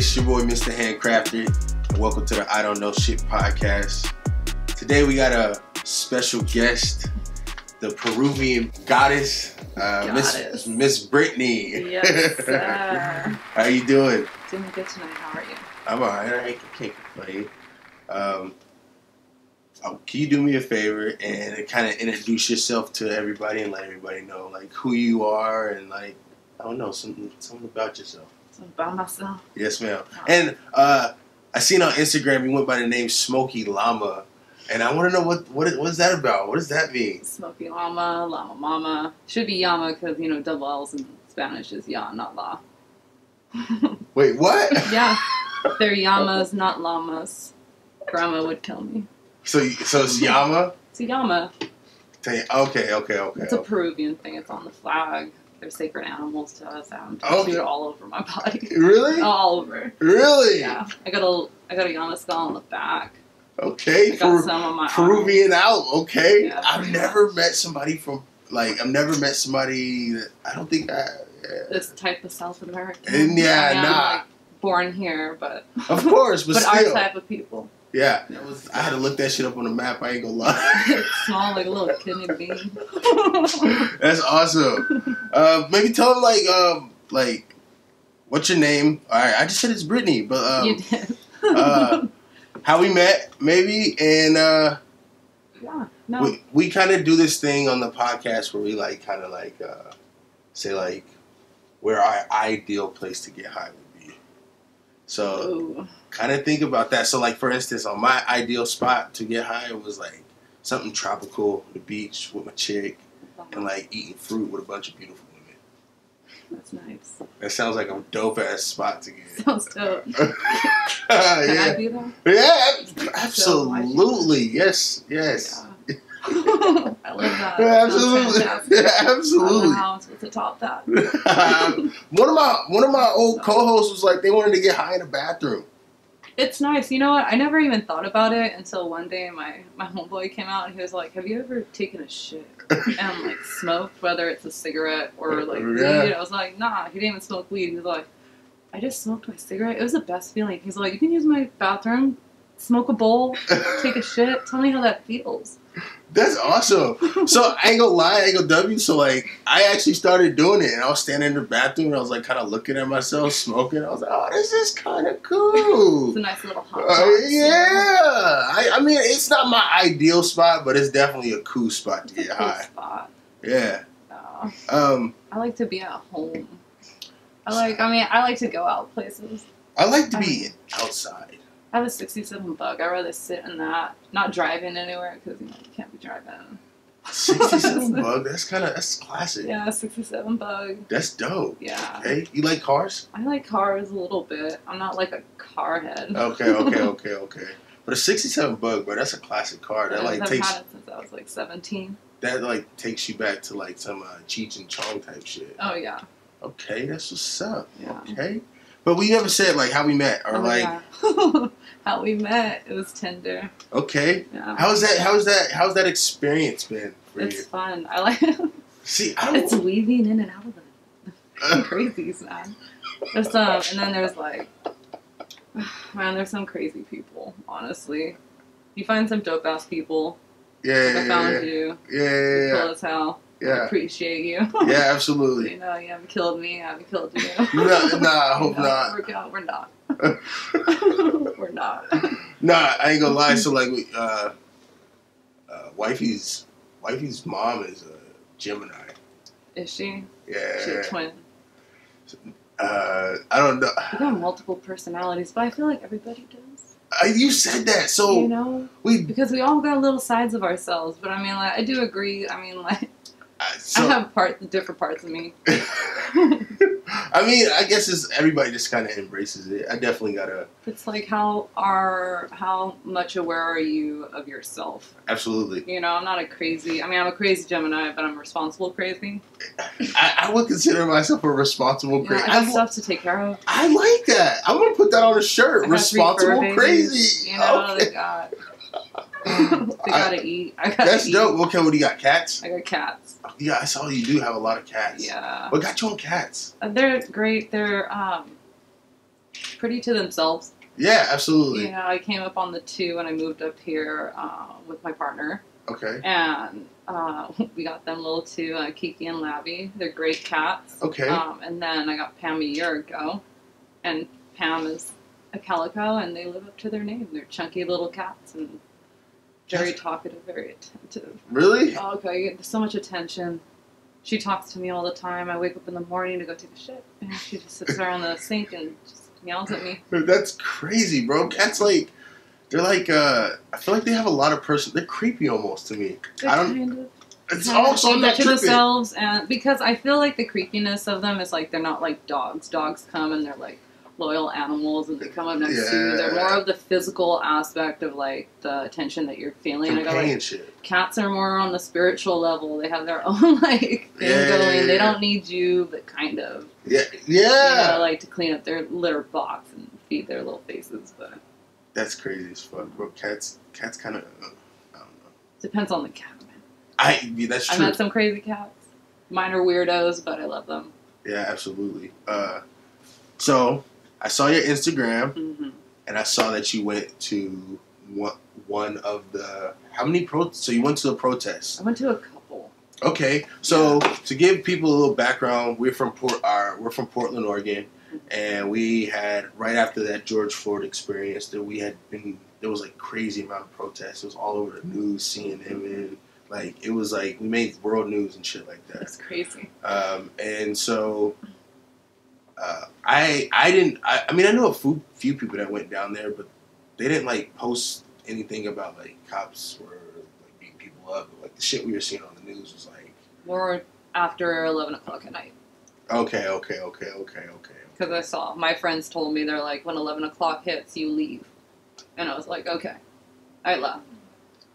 It's your boy, Mr. Handcrafted, welcome to the I Don't Know Shit podcast. Today we got a special guest, the Peruvian goddess, uh, Miss. Miss Brittnii. Yes, sir. How you doing? Doing good tonight. How are you? I'm alright. I can't complain. Um, oh, can you do me a favor and kind of introduce yourself to everybody and let everybody know like who you are and like I don't know something something about yourself. About myself. Yes, ma'am. And uh, I seen on Instagram you went by the name Smokey Llama, and I want to know what what is, what is that about? What does that mean? Smokey llama, llama mama. Should be llama because you know double L's in Spanish is ya, not la. Wait, what? yeah, they're llamas, not llamas. Grandma would kill me. so so it's Yama. It's a llama. Okay, okay, okay, okay. It's a Peruvian thing. It's on the flag. They're sacred animals to us. I'm Oh. tattooed all over my body. Really? all over. Really? Yeah, I got a I got a llama skull on the back. Okay. I got Per- some on my arm. Peruvian out. Okay. Yeah, I've pretty never met somebody from like I've never met somebody that I don't think I. Yeah. This type of South American. And yeah, am, nah. like, born here, but Of course, but, but our type of people. Yeah. That was, I had to look that shit up on the map. I ain't gonna lie. small, like a little kidney bean. That's awesome. Uh, maybe tell them like um like what's your name? All right, I just said it's Brittnii, but you um, did. uh, how we met maybe, and uh, yeah. No. we we kind of do this thing on the podcast where we like kind of like uh, say like where our ideal place to get high would. So kind of think about that. So like for instance, on my ideal spot to get high was like something tropical, the beach with my chick, and like eating fruit with a bunch of beautiful women. That's nice. That sounds like a dope ass spot to get. Sounds dope. Can I yeah, be there? yeah, absolutely. Yes, yes. Yeah. I love that. Yeah, absolutely. Yeah, I don't absolutely. know how I'm to top that. one of my one of my old co-hosts was like they wanted to get high in the bathroom. It's nice. You know what? I never even thought about it until one day my, my homeboy came out and he was like, Have you ever taken a shit and like smoked, whether it's a cigarette or like Yeah. weed? I was like, Nah, he didn't even smoke weed. He was like, I just smoked my cigarette. It was the best feeling. He's like, You can use my bathroom, smoke a bowl, take a shit. Tell me how that feels. That's awesome. So I ain't gonna lie, I ain't gonna W. So like, I actually started doing it, and I was standing in the bathroom, and I was like, kind of looking at myself smoking. I was like, oh, this is kind of cool. It's a nice little hot Uh, yeah? I, I mean, it's not my ideal spot, but it's definitely a cool spot to It's get cool high. spot. Yeah. Uh, Um, I like to be at home. I like. I mean, I like to go out places. I like to be outside. I have a 67 bug. I'd rather sit in that, not driving anywhere because you know you can't be driving. Sixty-seven bug. That's kind of that's classic. Yeah, 67 bug. That's dope. Yeah. Hey, you like cars? I like cars a little bit. I'm not like a car head. Okay, okay, okay, okay. But a '67 Bug, bro, that's a classic car. That Yeah, like I've takes had it since I was like 17. that like takes you back to like some uh, Cheech and Chong type shit. Oh yeah, Okay, that's what's up. yeah. Okay, but we never said like how we met or Oh, like yeah. how we met. It was Tinder. okay. Yeah. How's that? How's that? How's that experience been for It's you? fun. I like. See, I it's weaving in and out of the crazies, man. There's some, and then there's like, man, there's some crazy people. Honestly, you find some dope ass people. yeah, Like yeah, I found yeah, you. yeah, You're yeah, Cool as hell. I yeah, appreciate you. yeah, yeah, absolutely. you know, you haven't killed me. I haven't killed you. No, nah, I hope You know, not. We're, we're not. we're not. Nah, I ain't gonna lie. So like, uh, uh, wifey's wifey's mom is a Gemini. Is she? Yeah. She's a twin. Uh, I don't know. You got multiple personalities, but I feel like everybody does. Uh, you said that, so you know, we. because we all got little sides of ourselves. But I mean, like, I do agree. I mean, like, Uh, so, I have part different parts of me. I mean, I guess it's everybody just kind of embraces it. I definitely gotta It's like how are how much aware are you of yourself? absolutely. You know, I'm not a crazy. I mean, I'm a crazy Gemini, but I'm responsible crazy. I, I would consider myself a responsible crazy. I got I, stuff to take care of. I like that. I'm gonna put that on a shirt. I Responsible crazy. You know, Okay. got they gotta eat. I gotta That's eat. dope. Okay, what do you got? Cats? I got cats. Yeah, I saw you do have a lot of cats. Yeah, What got you on cats? Uh, they're great. They're um, pretty to themselves. Yeah, absolutely. You know, I came up on the two when I moved up here uh, with my partner, Okay. and uh, we got them little two, uh, Kiki and Labby. They're great cats. Okay. Um, and then I got Pam a year ago, and Pam is a calico, and they live up to their name. They're chunky little cats and very talkative, very attentive. really? Oh, okay, you get so much attention. She talks to me all the time. I wake up in the morning to go take a shit, and she just sits there on the sink and just yells at me. That's crazy, bro. Cats like they're like uh I feel like they have a lot of person they're creepy almost to me. They're I don't kind of it's also not to themselves, and because I feel like the creepiness of them is like they're not like dogs. Dogs come and they're like loyal animals, and they come up next to you. They're more of the physical aspect of like the attention that you're feeling. I like Companionship. cats are more on the spiritual level. They have their own like thing Yeah, going. yeah, They yeah. don't need you, but kind of. Yeah. You Yeah. know, like to clean up their litter box and feed their little faces, but That's crazy as fuck, bro. Cats cats kinda uh, I don't know. depends on the cat. Man. I yeah, that's true. I've true. met some crazy cats. Mine are weirdos, but I love them. Yeah, absolutely. Uh so I saw your Instagram hmm and I saw that you went to one one of the how many pro so you went to the protests. I went to a couple. Okay, so to give people a little background, we're from Port, our, we're from Portland, Oregon, and we had right after that George Floyd experience that we had been there was like crazy amount of protests. It was all over the news, seeing him and like it was like we made world news and shit like that. That's crazy. Um, and so uh, I I didn't I, I mean I know a few, few people that went down there, but they didn't like post anything about like cops were like beating people up. Like the shit we were seeing on the news was like. More after eleven o'clock at night. Okay, okay, okay, okay, okay. Because I saw my friends told me they're like when eleven o'clock hits, you leave, and I was like, okay, I left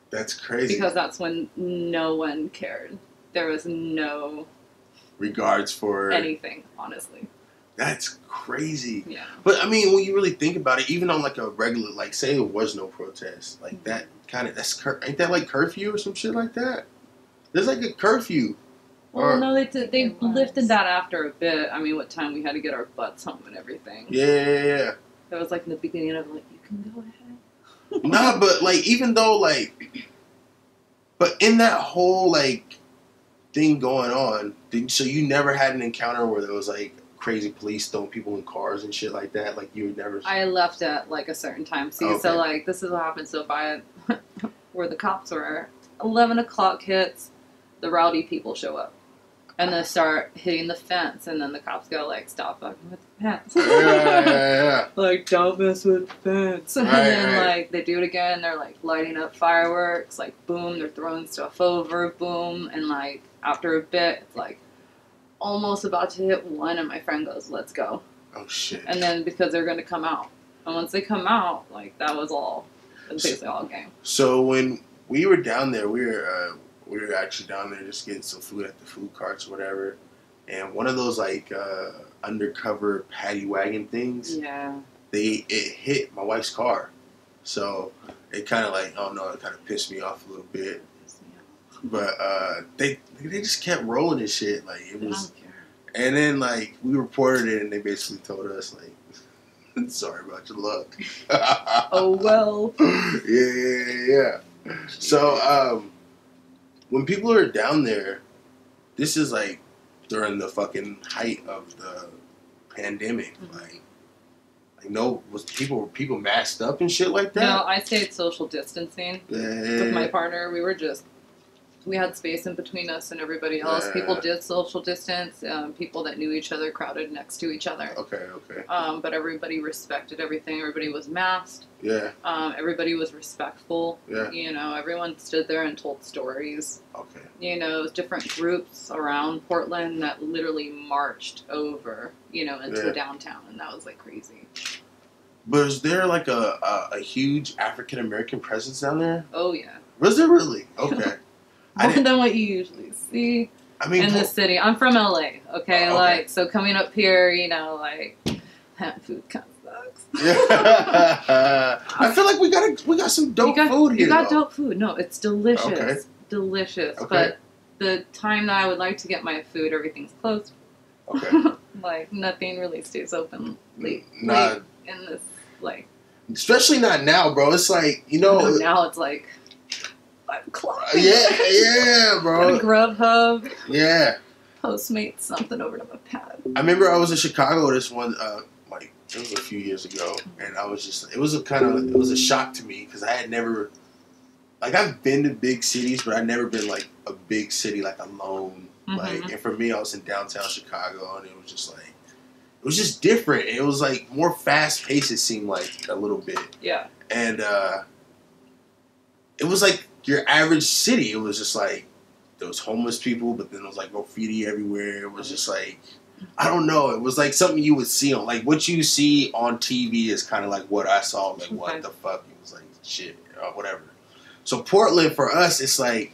That's crazy. because that's when no one cared. There was no Regards for anything, honestly. That's crazy. Yeah. But I mean, when you really think about it, even on like a regular, like say there was no protest, like that mm-hmm. kind of that's cur- ain't that like curfew or some shit like that? There's like a curfew. Well, Or- no, they did, they lifted that after a bit. I mean, what time we had to get our butts home and everything. Yeah, yeah, yeah. That was like in the beginning of like, you can go ahead. nah, but like even though like, but in that whole like thing going on, did, so you never had an encounter where there was like crazy police throwing people in cars and shit like that. Like you would never. I left at like a certain time. See, Okay. so like this is what happened. So if I where the cops were, eleven o'clock hits, the rowdy people show up, and they start hitting the fence, and then the cops go like, "Stop fucking with the fence." yeah, yeah, yeah. like don't mess with the fence. and Right, then right. like they do it again. They're like lighting up fireworks. Like boom, they're throwing stuff over. Boom, and like after a bit, it's like almost about to hit one, and my friend goes, "Let's go." Oh shit. and then because they're going to come out, and once they come out, like that was all. Was basically all game. So when we were down there, we were uh, we were actually down there just getting some food at the food carts or whatever, and one of those like uh, undercover paddy wagon things, Yeah. they it hit my wife's car, so it kind of like oh no, it kind of pissed me off a little bit. But uh, they they just kept rolling and shit like it was. And then like we reported it and they basically told us like sorry about your luck. Oh well. yeah, yeah, yeah. So, um, when people are down there, this is like during the fucking height of the pandemic. Mhm. Like, like no, was people people masked up and shit like that? No? I stayed social distancing Yeah, with my partner. We were just we had space in between us and everybody else. Yeah. People did social distance. Um, people that knew each other crowded next to each other. Okay, okay, Um, but everybody respected everything. Everybody was masked. yeah, Um, everybody was respectful. yeah, You know, everyone stood there and told stories. okay. you know, different groups around Portland that literally marched over, you know, into Yeah. downtown, and that was like crazy. But is there like a a, a huge African American presence down there? Oh yeah, Was there really? Okay. More than what you usually see I mean, in the city. I'm from LA, okay? Oh, okay. Like, so coming up here, you know, like, food kind of sucks. yeah. I feel like we got a, we got some dope got, food here. You got though. dope food. No, it's delicious, Okay. delicious. Okay. But the time that I would like to get my food, everything's closed. Okay. like nothing really stays open late. Not in this like Especially not now, bro. It's like you know. now it's like five o'clock. Yeah, yeah, bro. Grubhub, Yeah. Postmate something over to my pad. I remember I was in Chicago this one, uh, like it was a few years ago, and I was just it was a kind of it was a shock to me because I had never, like I've been to big cities, but I'd never been like a big city like alone. Like, Mhm. and for me, I was in downtown Chicago, and it was just like it was just different. It was like more fast paced. It seemed like a little bit, Yeah. and uh, it was like your average city. It was just like there was homeless people, but then there was like graffiti everywhere. It was just like I don't know. It was like something you would see on like what you see on TV is kind of like what I saw. Like what the fuck? It was like shit or whatever. So Portland for us, it's like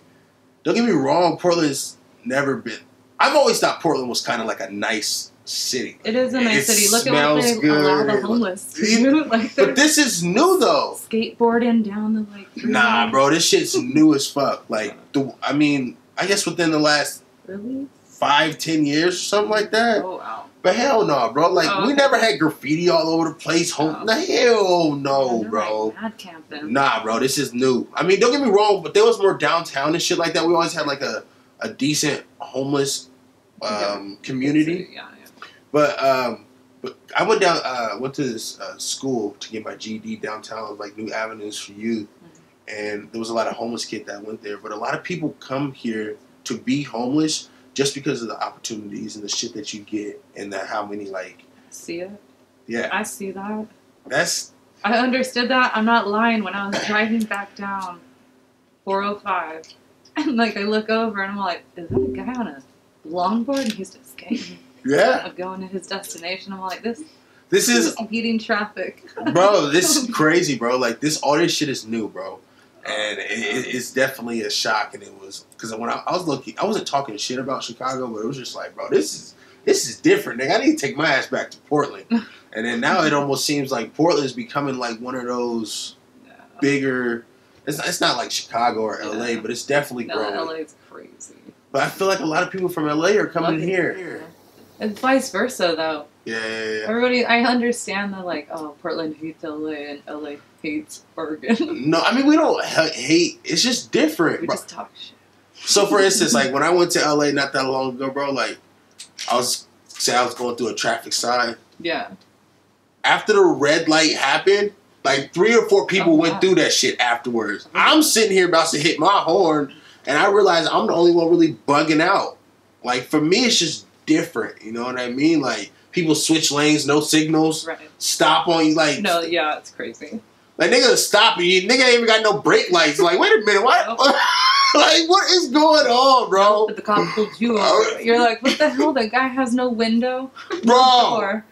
don't get me wrong. Portland's never been. I've always thought Portland was kind of like a nice city. It is a nice It city. Look at what they allow good. the homeless to. Like But this is new though. skateboarding down the like. Nah, bro, this shit's new as fuck. Like, the, I mean, I guess within the last Really? five, ten years or something like that. Oh wow. But hell no, bro. Like, Oh, we never had graffiti all over the place. Home, Oh. the hell no, bro. Like. Nah, bro, this is new. I mean, don't get me wrong, but there was more downtown and shit like that. We always had like a, a decent homeless um, community. Yeah, yeah. But um, but I went down, uh, went to this uh, school to get my GED downtown, like New Avenues for Youth, and there was a lot of homeless kids that went there. But a lot of people come here to be homeless just because of the opportunities and the shit that you get, and the how many like, See it? yeah, I see that. that's I understood that. I'm not lying. When I was driving back down 405, and like I look over and I'm like, is that a guy on a longboard? And he's just skating, yeah. going to his destination. I'm like, this, This this is is beating traffic. bro, this is crazy, bro. Like this, all this shit is new, bro, and it, it, it's definitely a shock. And it was because when I, I was looking, I wasn't talking shit about Chicago, but it was just like, bro, this is this is different. Nigga, I need to take my ass back to Portland. and then now it almost seems like Portland is becoming like one of those Yeah. bigger. It's not, it's not like Chicago or LA, Yeah. but it's definitely No, growing. LA's crazy. But I feel like a lot of people from LA are coming it. here. And vice versa, though. Yeah, yeah, yeah. Everybody, I understand that, like, oh, Portland hates LA and LA hates Oregon. No, I mean we don't ha- hate. It's just different. we bro. just talk shit. So for instance, like when I went to LA not that long ago, bro, like I was say I was going through a traffic sign. Yeah. After the red light happened, like three or four people Oh, went wow. through that shit afterwards. I'm sitting here about to hit my horn, and I realize I'm the only one really bugging out. Like for me, it's just different. You know what I mean? Like people switch lanes, no signals, Right. stop on you. Like No, yeah, it's crazy. like nigga stop you. Nigga ain't even got no brake lights. Like wait a minute, what? like what is going on, bro? But the cop pulled you over. You're like, what the hell? That guy has no window. Bro. Door.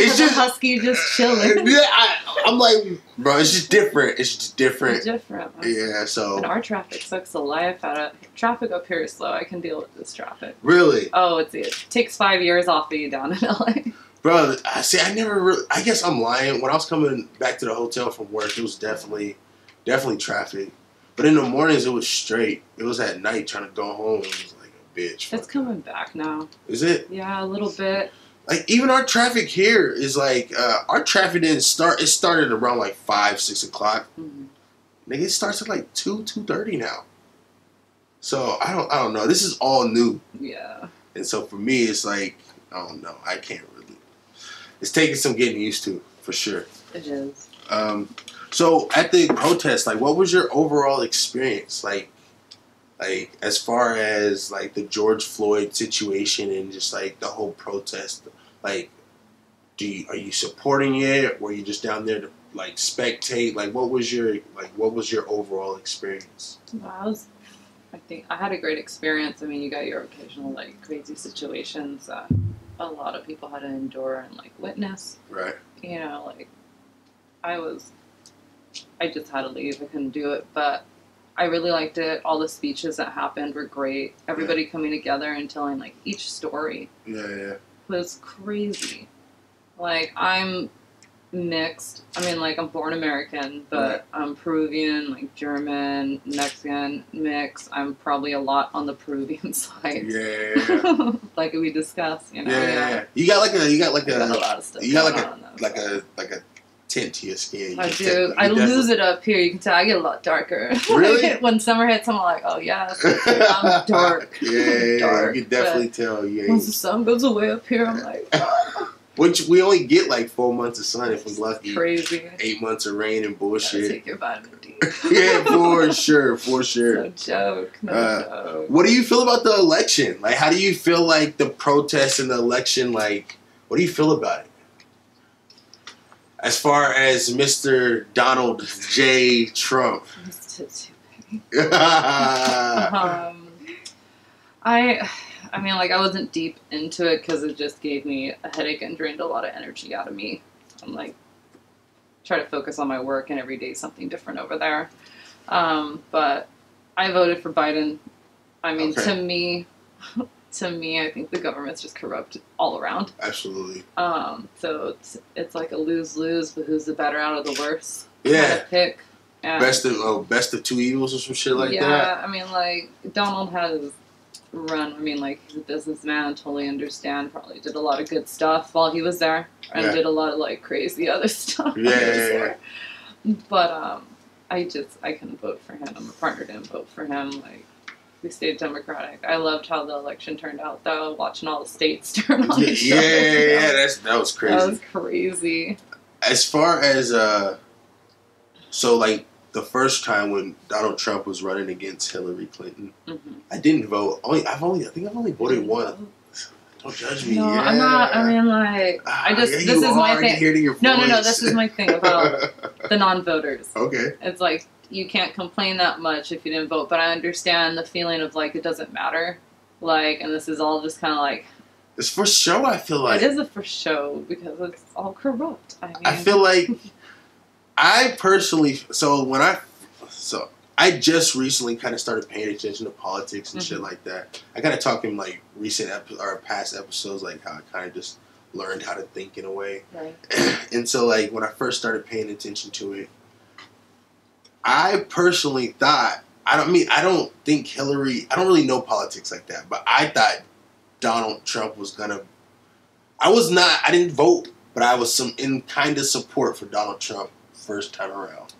It's The just- husky just chilling. yeah, I, I'm like, bro, it's just different. It's just It's different. different. Yeah, so And our traffic sucks the life out of traffic up here is slow. I can deal with this traffic. really, Oh, it's it takes five years off of you down in LA. bro, I see. I never. Really, I guess I'm lying. When I was coming back to the hotel from work, it was definitely, definitely traffic. But in the mornings, it was straight. It was at night trying to go home. It was like a bitch. It's coming back now. Is it Yeah, a little bit. Like even our traffic here is like uh, our traffic didn't start. It started around like five, six o'clock. Mhm. Nigga, it starts at like two, two thirty now. So I don't, I don't know. This is all new. Yeah. And so for me, it's like, I don't know. I can't really. It's taking some getting used to, for sure. It is. Um, so at the protest, like, what was your overall experience? Like, like as far as like the George Floyd situation and just like the whole protest, like, do you, are you supporting it? or Were you just down there to like spectate? Like, what was your like what was your overall experience? Well, I was. I think I had a great experience. I mean, you got your occasional like crazy situations that a lot of people had to endure and like witness. Right. You know, like I was. I just had to leave. I couldn't do it, but I really liked it. All the speeches that happened were great. Everybody coming together and telling like each story Yeah. Yeah. Was crazy. Like I'm mixed. I mean, like I'm born American, but I'm Peruvian, like German, Mexican mix. I'm probably a lot on the Peruvian side. Yeah. like we discussed, you know. yeah, yeah, yeah. You got like a you got like I got a a lot of stuff. you got like though, like a like a tint to your skin. You I do. I you lose it up here. You can tell I get a lot darker. Really? when summer hits, I'm like, oh yeah, I'm dark. yeah. Dark, you can definitely tell. Yeah. Once the sun goes away up here, I'm like, Which we only get like four months of sun if we're lucky. crazy. Eight months of rain and bullshit. take your vitamin D. yeah, for sure, for sure. No joke. No Uh, joke. What do you feel about the election? Like, how do you feel like the protests and the election? Like, what do you feel about it? As far as Mr. Donald J. Trump. um, I, I mean, like I wasn't deep into it because it just gave me a headache and drained a lot of energy out of me. I'm like, try to focus on my work and every day something different over there. Um, but I voted for Biden. I mean, Okay. to me, to me, I think the government's just corrupt all around. Absolutely. Um, so it's it's like a lose lose, but who's the better out of the worst? kind Yeah. of pick. And Best of oh, best of two evils or some shit like yeah, that. Yeah, I mean, like Donald has run. I mean, like he's a businessman. Totally understand. Probably did a lot of good stuff while he was there, and Yeah. did a lot of like crazy other stuff. while Yeah, yeah. But um, I just I couldn't vote for him. I'm a partner didn't vote for him. Like we stayed Democratic. I loved how the election turned out, though. Watching all the states turn on Yeah, each yeah, other. yeah, That yeah, was- that's that was crazy. That was crazy. as far as uh, so like the first time when Donald Trump was running against Hillary Clinton, Mhm. I didn't vote. Only I've only I think I've only voted once. Don't judge me. No, yeah. I'm not. I mean, like, I Ah, just yeah, this is my I thing. hear it in your No, no, no. This is my thing about the non-voters. okay. It's like you can't complain that much if you didn't vote, but I understand the feeling of like it doesn't matter. Like, and this is all just kind of like It's for show. I feel like it is a for show because it's all corrupt. I mean, I feel like I personally. So when I so I just recently kind of started paying attention to politics and shit Mhm. like that. I kind of talk in like recent epi- or past episodes, like how I kind of just learned how to think in a way. right. and so like when I first started paying attention to it, I personally thought I don't mean I don't think Hillary I don't really know politics like that, but I thought Donald Trump was gonna I was not I didn't vote, but I was some in kind of support for Donald Trump first time around.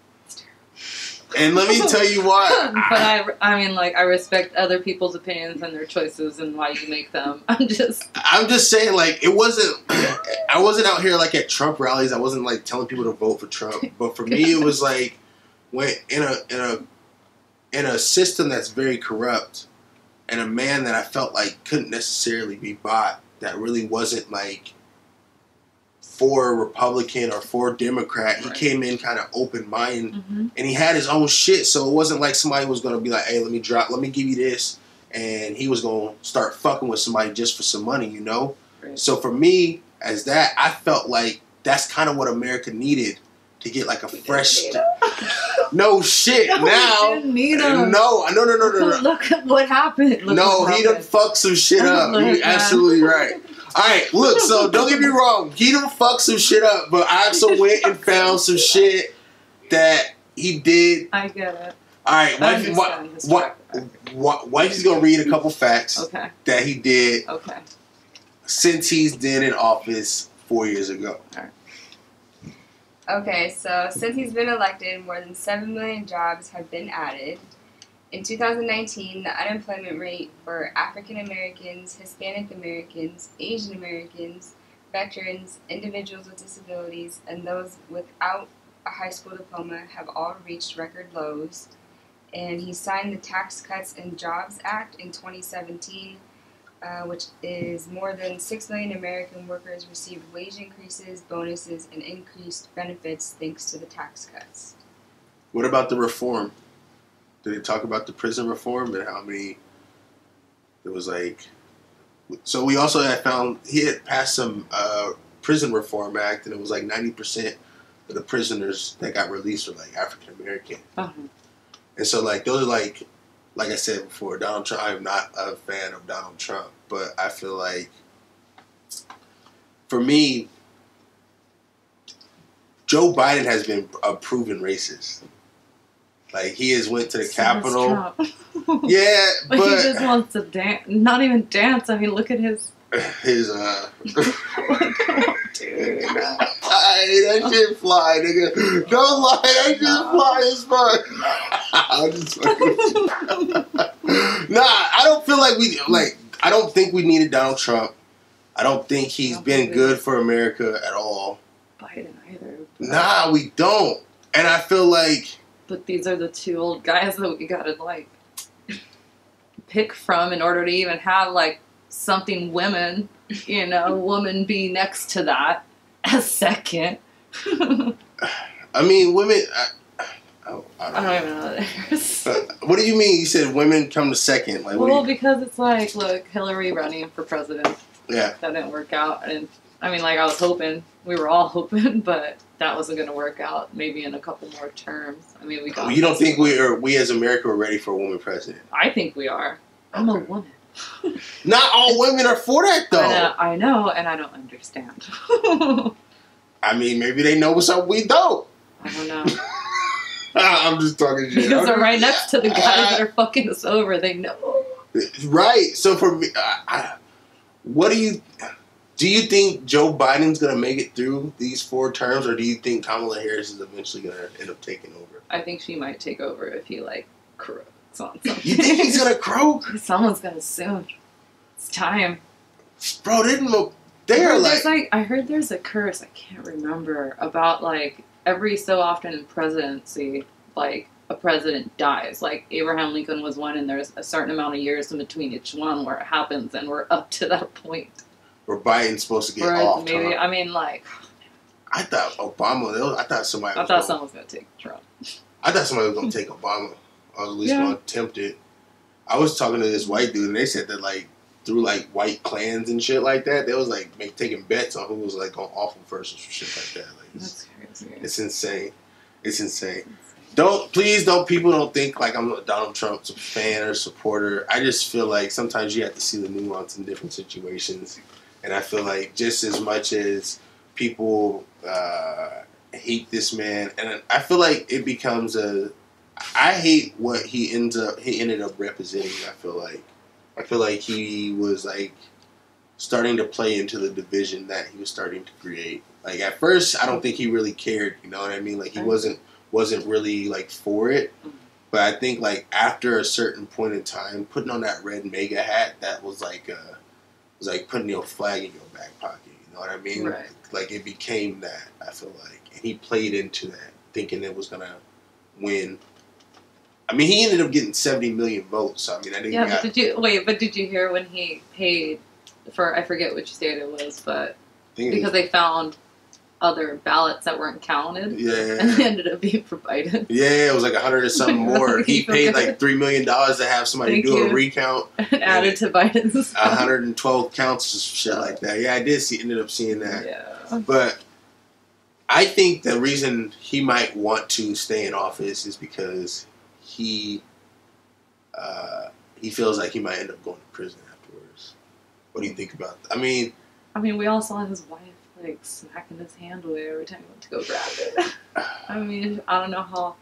And let me tell you why. but I, I mean, like, I respect other people's opinions and their choices and why you make them. I'm just, I'm just saying, like, it wasn't. I wasn't out here like at Trump rallies. I wasn't like telling people to vote for Trump. But for me, it was like when in a in a in a system that's very corrupt, and a man that I felt like couldn't necessarily be bought. That really wasn't like for Republican or for Democrat. He came in kind of open minded Mhm. and he had his own shit. So it wasn't like somebody was gonna be like, "Hey, let me drop, let me give you this," and he was gonna start fucking with somebody just for some money, you know. Right. So for me, as that, I felt like that's kind of what America needed to get like a fresh. need st- no shit. No, now, didn't need him. no, no, no, no, no, no. Look at what happened. Look no, he done fucked some shit up. You're man. absolutely right. All right, look. So don't get me wrong. He done fucked some shit up, but I also went and found some shit that he did. I get it. All right, wife, what, what, what, wife is gonna read a couple facts Okay. that he did Okay. since he's been in office four years ago. Okay, so since he's been elected, more than 7 million jobs have been added. In 2019, the unemployment rate for African Americans, Hispanic Americans, Asian Americans, veterans, individuals with disabilities, and those without a high school diploma have all reached record lows. And he signed the Tax Cuts and Jobs Act in 2017, uh, which is more than 6 million American workers received wage increases, bonuses, and increased benefits thanks to the tax cuts. What about the reform? Did they talk about the prison reform and how many? It was like. So we also had found he had passed some uh, prison reform act, and it was like ninety percent of the prisoners that got released were like African American. Uh-huh. And so, like, those are like, like I said before, Donald Trump. I'm not a fan of Donald Trump, but I feel like, for me, Joe Biden has been a proven racist. Like he has went to the So Capitol. Yeah, But, he just wants to dance. Not even dance. I mean, look at his. His uh, Dude. Ay, that shit fly, nigga. Don't lie, that shit fly as fuck. I'm just nah, I don't feel like we like. I don't think we needed Donald Trump. I don't think he's Don't been good for America at all. Biden either. Nah, we don't. And I feel like But these are the two old guys that we gotta like pick from in order to even have like something women, you know, woman be next to that as second. I mean, women. I, I, I don't, don't even know what it is. Uh, what do you mean? You said women come to second? Like, Well, you, because it's like, look, Hillary running for president. yeah. That didn't work out. And I mean, like, I was hoping, we were all hoping, but that wasn't going to work out maybe in a couple more terms. I mean, we got. You don't think we are we as America are ready for a woman president? I think we are. I'm a woman. Not all women are for that though. I know, I know, and I don't understand. I mean, maybe they know what's up. We don't. I don't know. I'm just talking shit. Because they're right next to the guys that are fucking us over. They know. Right. So for me, I, I, what do you do? You think Joe Biden's gonna make it through these four terms, or do you think Kamala Harris is eventually gonna end up taking over? I think she might take over if he, like, croaks on something. You think he's gonna croak, Someone's gonna soon. It's time. bro? They didn't know. I They're like, like I heard there's a curse I can't remember about like every so often in presidency like a president dies like Abraham Lincoln was one and there's a certain amount of years in between each one where it happens and we're up to that point where Biden's supposed to get where off. maybe? I mean like oh, I thought Obama. I thought somebody. I Was thought gonna, someone was gonna take Trump I thought somebody was gonna take Obama. I was at least Yeah. gonna attempt it. I was talking to this white dude, and they said that like through like white clans and shit like that, they was like make, taking bets on who was like going awful first or shit like that. Like it's, that's crazy it's insane. It's insane. Don't please don't people don't think like I'm a Donald Trump fan or supporter. I just feel like sometimes you have to see the nuance in different situations, and I feel like just as much as people uh, hate this man, and I feel like it becomes a. I hate what he ends up. He ended up representing. I feel like, I feel like he was like starting to play into the division that he was starting to create. Like at first, I don't think he really cared. You know what I mean? Like he wasn't wasn't really like for it. Mhm. But I think like after a certain point in time, putting on that red MAGA hat, that was like uh was like putting your flag in your back pocket. You know what I mean? Right. Like it became that. I feel like, and he played into that, thinking it was gonna win. I mean, he ended up getting seventy million votes. So I mean, I think yeah got, but did you wait but did you hear when he paid for I forget which state it was but I think it because was- they found other ballots that weren't counted and yeah. they ended up being for Biden Yeah, it was like a hundred or something more. He paid like three million dollars to have somebody Thank do a recount. and added to Biden's. Hundred and twelve counts, or shit like that. Yeah, I did see. Ended up seeing that. Yeah. But I think the reason he might want to stay in office is because he uh, he feels like he might end up going to prison afterwards. What do you think about? That? I mean, I mean, we all saw his wife like smacking his hand away every time he went to go grab it. I mean, I don't know how.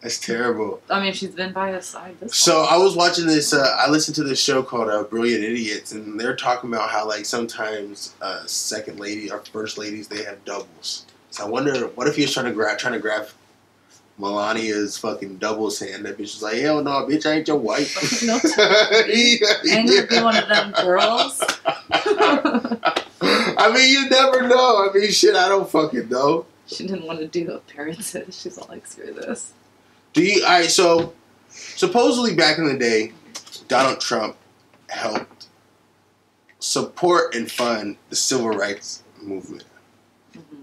that's terrible. I mean, she's been by his side this. So whole I was watching this. Uh, I listened to this show called uh, Brilliant Idiots, and they're talking about how like sometimes uh, second lady or first ladies they have doubles. So I wonder what if he was trying to grab trying to grab Melania's fucking doubles hand. That bitch was like, hell no, bitch, I ain't your wife. No, and you'd be one of them girls. I mean, you never know. I mean, shit, I don't fucking know. she didn't want to do appearances. She's all like, screw this. Do you? All right. So, supposedly back in the day, Donald Trump helped support and fund the civil rights movement. Mhm.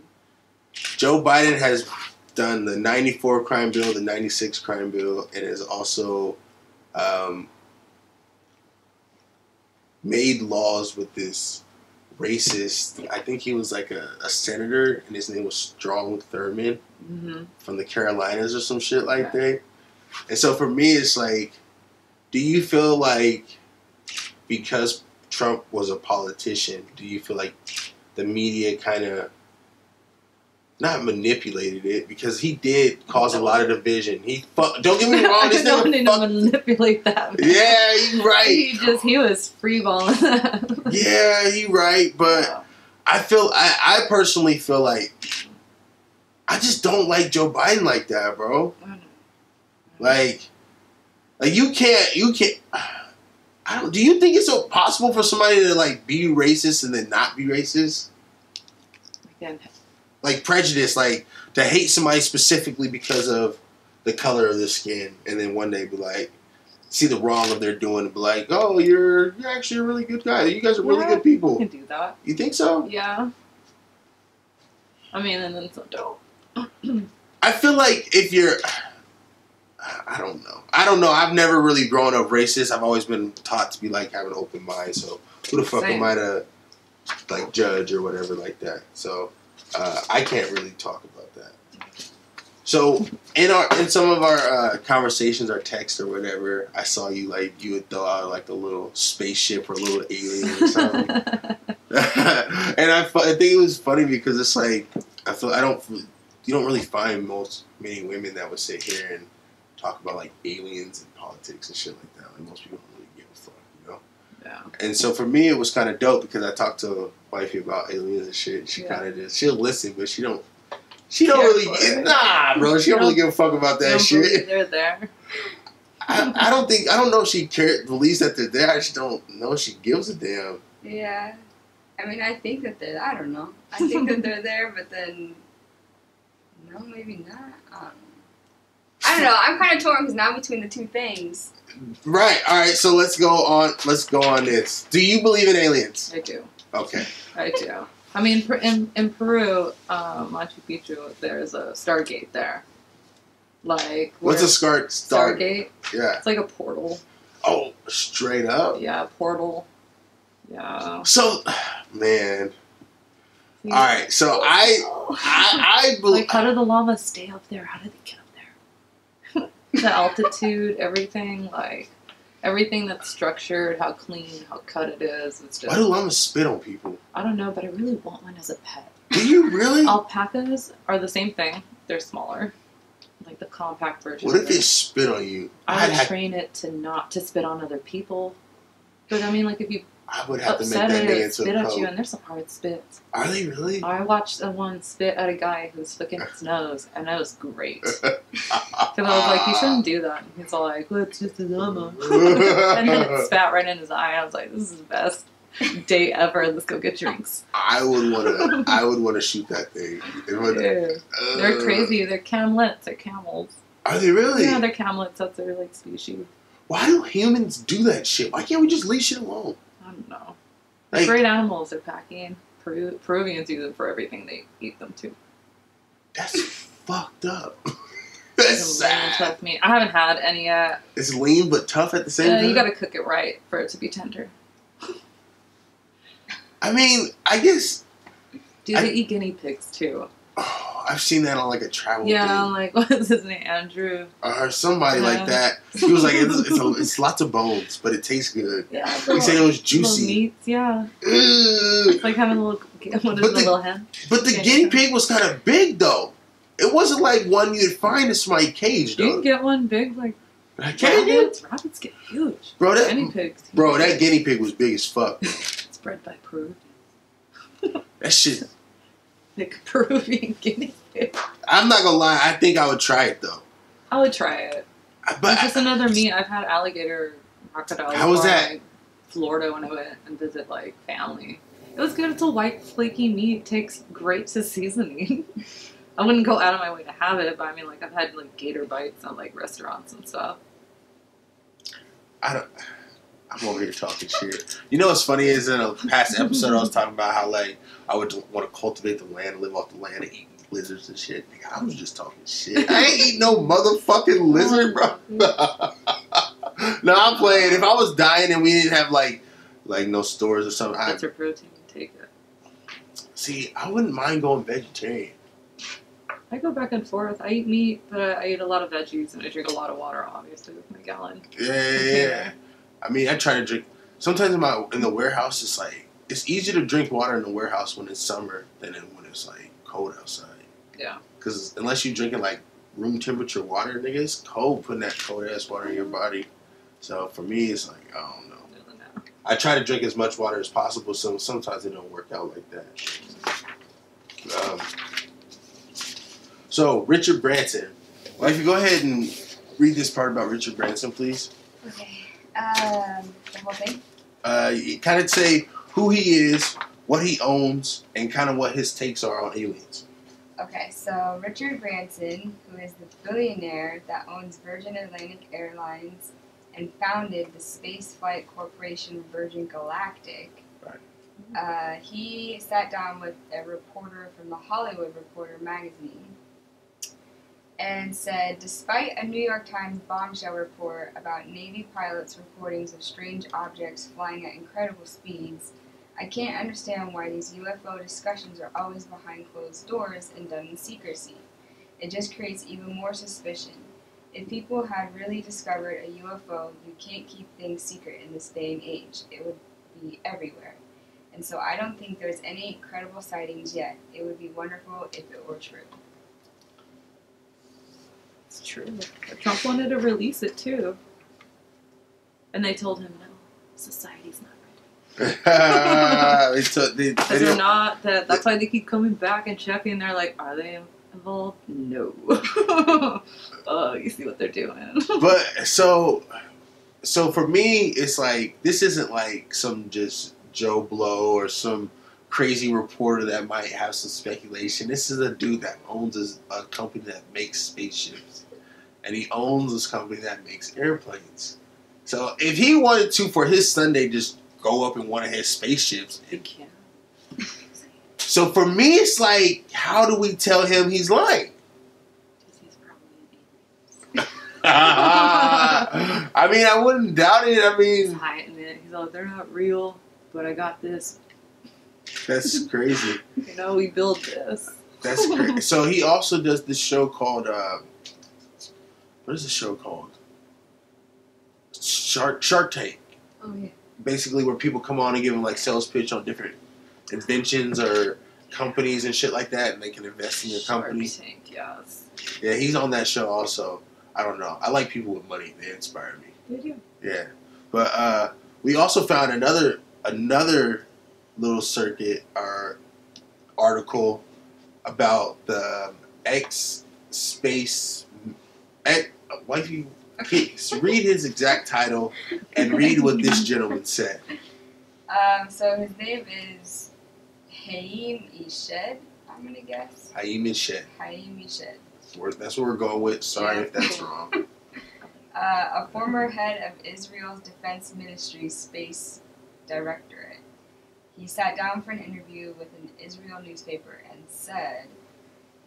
Joe Biden has done the '94 crime bill, the '96 crime bill, and has also um, made laws with this racist. I think he was like a, a senator, and his name was Strom Thurmond Mhm. from the Carolinas or some shit like that. And so for me, it's like, do you feel like because Trump was a politician, do you feel like the media kind of not manipulated it because he did cause a lot of division. He fuck. Don't get me wrong. This don't nigga to fuck. manipulate that. man. Yeah, you right. He just he was freeballing. Yeah, you right. But I feel I, I personally feel like I just don't like Joe Biden like that, bro. Mm-hmm. Like, like you can't you can't. I don't. Do you think it's so possible for somebody to like be racist and then not be racist? Again, Like prejudice, like to hate somebody specifically because of the color of their skin, and then one day be like, see the wrong of their doing, and be like, oh, you're you're actually a really good guy. You guys are really Yeah. good people. I can do that. You think so? Yeah. I mean, and then so dope. I feel like if you're, I don't know. I don't know. I've never really grown up racist. I've always been taught to be like have an open mind. So who the fuck Same. am I to like judge or whatever like that? So uh, I can't really talk about that. So in our in some of our uh, conversations, our text or whatever, I saw you like you would throw out like a little spaceship or a little alien or something. and I, I think it was funny because it's like I feel I don't you don't really find most many women that would sit here and talk about like aliens and politics and shit like that. Like most people don't really give a fuck, you know. yeah. And so for me, it was kind of dope because I talked to wifey about aliens and shit. And She Yeah. kind of just she'll listen, but she don't. She don't Care really nah, bro. She don't really give a fuck about that don't shit. They're there. I, I don't think I don't know if she cares believes that they're there. I just don't know if she gives a damn. Yeah. I mean, I think that they're. I don't know. I think that they're there, but then. No, maybe not. I don't know. I don't know. I'm kind of torn because now between the two things. Right. All right. So let's go on. Let's go on this. Do you believe in aliens? I do. Okay. I do. I mean, in, in Peru, um, Machu Picchu, there's a Stargate there. Like, What's a start? Start. Stargate? Yeah. It's like a portal. Oh, straight up. Yeah, portal. Yeah. So, man. All right. So I, I, I believe. Like, how do the llamas stay up there? How do they get up there? The altitude, everything, like, everything that's structured, how clean, how cut it is. It's Why just, do llamas spit on people? I don't know, but I really want one as a pet. Do you really? Alpacas are the same thing. They're smaller, like the compact version. What if it. it spit on you? I have, train it to not to spit on other people. But I mean, like if you I would have to make that nigga into spit a at you, and there's some hard spits. Are they really? I watched a one spit at a guy who was flicking his nose, and that was great. Because I was like, you shouldn't do that. And he's all like, well, it's just a llama. and then it spat right in his eye. I was like, this is the best day ever. Let's go get drinks. I would want to. I would want to shoot that thing. Would- Yeah. They're uh, crazy. They're camelids. They're camels. Are they really? Yeah, they're camelids. That's their like species. Why do humans do that shit? Why can't we just leave shit alone? I don't know. They're Like- great animals. They're packing. Peru- Peruvians use them for everything. They eat them too. That's fucked up. That's Some lean and sad. tough meat. I haven't had any yet. It's lean but tough at the same Uh, time. you gotta cook it right for it to be tender. I mean, I guess Do I- they eat guinea pigs too? Oh, I've seen that on like a travel Yeah, thing. I'm like, what is his name? Andrew. or somebody like that. He was like, it's, it's, a, it's lots of bones, but it tastes good. Yeah, He said it was juicy. meats, yeah. Ugh. It's like having a little, what is But the little hen? But the Yeah. guinea pig was kind of big though. It wasn't like one you'd find in somebody's cage You though. can get one big, like Can you? rabbits. Rabbits get huge. Bro, Guinea that pigs. bro, that guinea pig was big as fuck. It's bred by Peru. That shit. Like Peruvian guinea pig. I'm not gonna lie. I think I would try it though. I would try it. But it's just another meat. I've had alligator, crocodile. How was that? like, Florida when I went and visit like family. It was good. It's a white flaky meat. Takes great to seasoning. I wouldn't go out of my way to have it, but I mean, like I've had like gator bites at like restaurants and stuff. I don't. I'm over here talking shit. You know what's funny is in a past episode I was talking about how like I would want to cultivate the land, live off the land, and eat lizards and shit. Nigga, I was just talking shit. I ain't eat no motherfucking lizard, bro. no, I'm playing. If I was dying and we didn't have like like no stores or something, I That's your protein. Take it. see. I wouldn't mind going vegetarian. I go back and forth. I eat meat, but I, I eat a lot of veggies and I drink a lot of water, obviously, with my gallon. Yeah, yeah, yeah. I mean, I try to drink. Sometimes in my in the warehouse, it's like it's easier to drink water in the warehouse when it's summer than when it's like cold outside. Yeah. Because unless you're drinking like room temperature water, nigga, it's cold putting that cold ass water in your body. So for me, it's like I don't know. I don't know. I try to drink as much water as possible. So sometimes it don't work out like that. Um, so Richard Branson. Well, if you go ahead and read this part about Richard Branson, please. Okay. Um, the whole thing. Uh, kind of say who he is, what he owns, and kind of what his takes are on aliens. Okay, so Richard Branson, who is the billionaire that owns Virgin Atlantic Airlines and founded the spaceflight corporation Virgin Galactic, Right. uh, he sat down with a reporter from the Hollywood Reporter magazine and said, despite a New York Times bombshell report about Navy pilots' recordings of strange objects flying at incredible speeds, I can't understand why these UFO discussions are always behind closed doors and done in secrecy. It just creates even more suspicion. If people had really discovered a UFO, you can't keep things secret in this day and age. It would be everywhere. And so I don't think there's any credible sightings yet. It would be wonderful if it were true. It's true. Trump wanted to release it too. And they told him no, society's not ready. they they, they're not that that's why they keep coming back and checking. They're like, are they involved? No. oh, you see what they're doing. but so so for me it's like this isn't like some just joe blow or some crazy reporter that might have some speculation this is a dude that owns a, a company that makes spaceships and he owns this company that makes airplanes so if he wanted to for his sunday just go up in one of his spaceships They can't. so for me it's like how do we tell him he's lying he's probably I mean, I wouldn't doubt it. I mean, he's hiding it. He's like, they're not real, but I got this. that's crazy. You know, we built this. That's crazy. So he also does this show called uh, what is the show called? Shark Shark Tank. Oh yeah. Basically, where people come on and give them like sales pitch on different inventions or companies and shit like that, and they can invest in your company. Shark Tank, yes. Yeah, he's on that show also. I don't know. I like people with money. They inspire me. Did you? Yeah, but uh, we also found another another little circuit or article about the X space. X, why do you kids, read his exact title and read what this gentleman said? Um, so his name is Haim Eshed, I'm gonna guess. Haim Eshed. Haim Eshed. That's what we're going with. Sorry if that's wrong. Uh, a former head of Israel's Defense Ministry Space Directorate. He sat down for an interview with an Israel newspaper and said,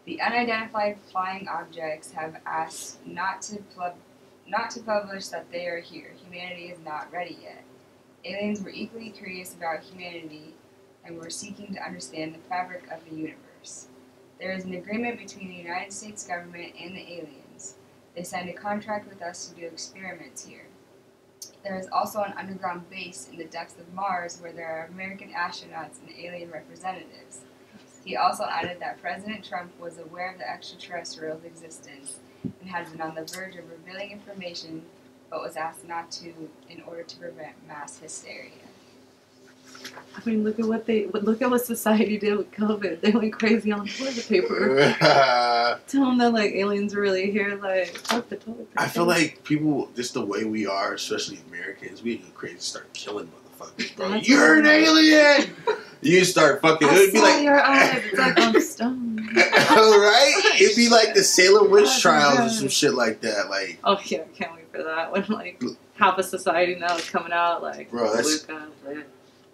"The unidentified flying objects have asked not to not to publish that they are here. Humanity is not ready yet. Aliens were equally curious about humanity and were seeking to understand the fabric of the universe. There is an agreement between the United States government and the aliens." They signed a contract with us to do experiments here. There is also an underground base in the depths of Mars where there are American astronauts and alien representatives. He also added that President Trump was aware of the extraterrestrials' existence and had been on the verge of revealing information but was asked not to in order to prevent mass hysteria. I mean, look at what they look at what society did with COVID. They went crazy on toilet paper. Tell them that like aliens are really here. Like fuck the toilet paper. I feel like people, just the way we are, especially Americans, we go crazy, start killing motherfuckers, bro. That's You're an alien. You start fucking. I It would be like your eyes. It's like on stone. Oh, right? It'd be like the Salem witch Oh, trials or some shit like that. Like, Oh yeah, I can't wait for that. When like half of society now is coming out like Bro, that's-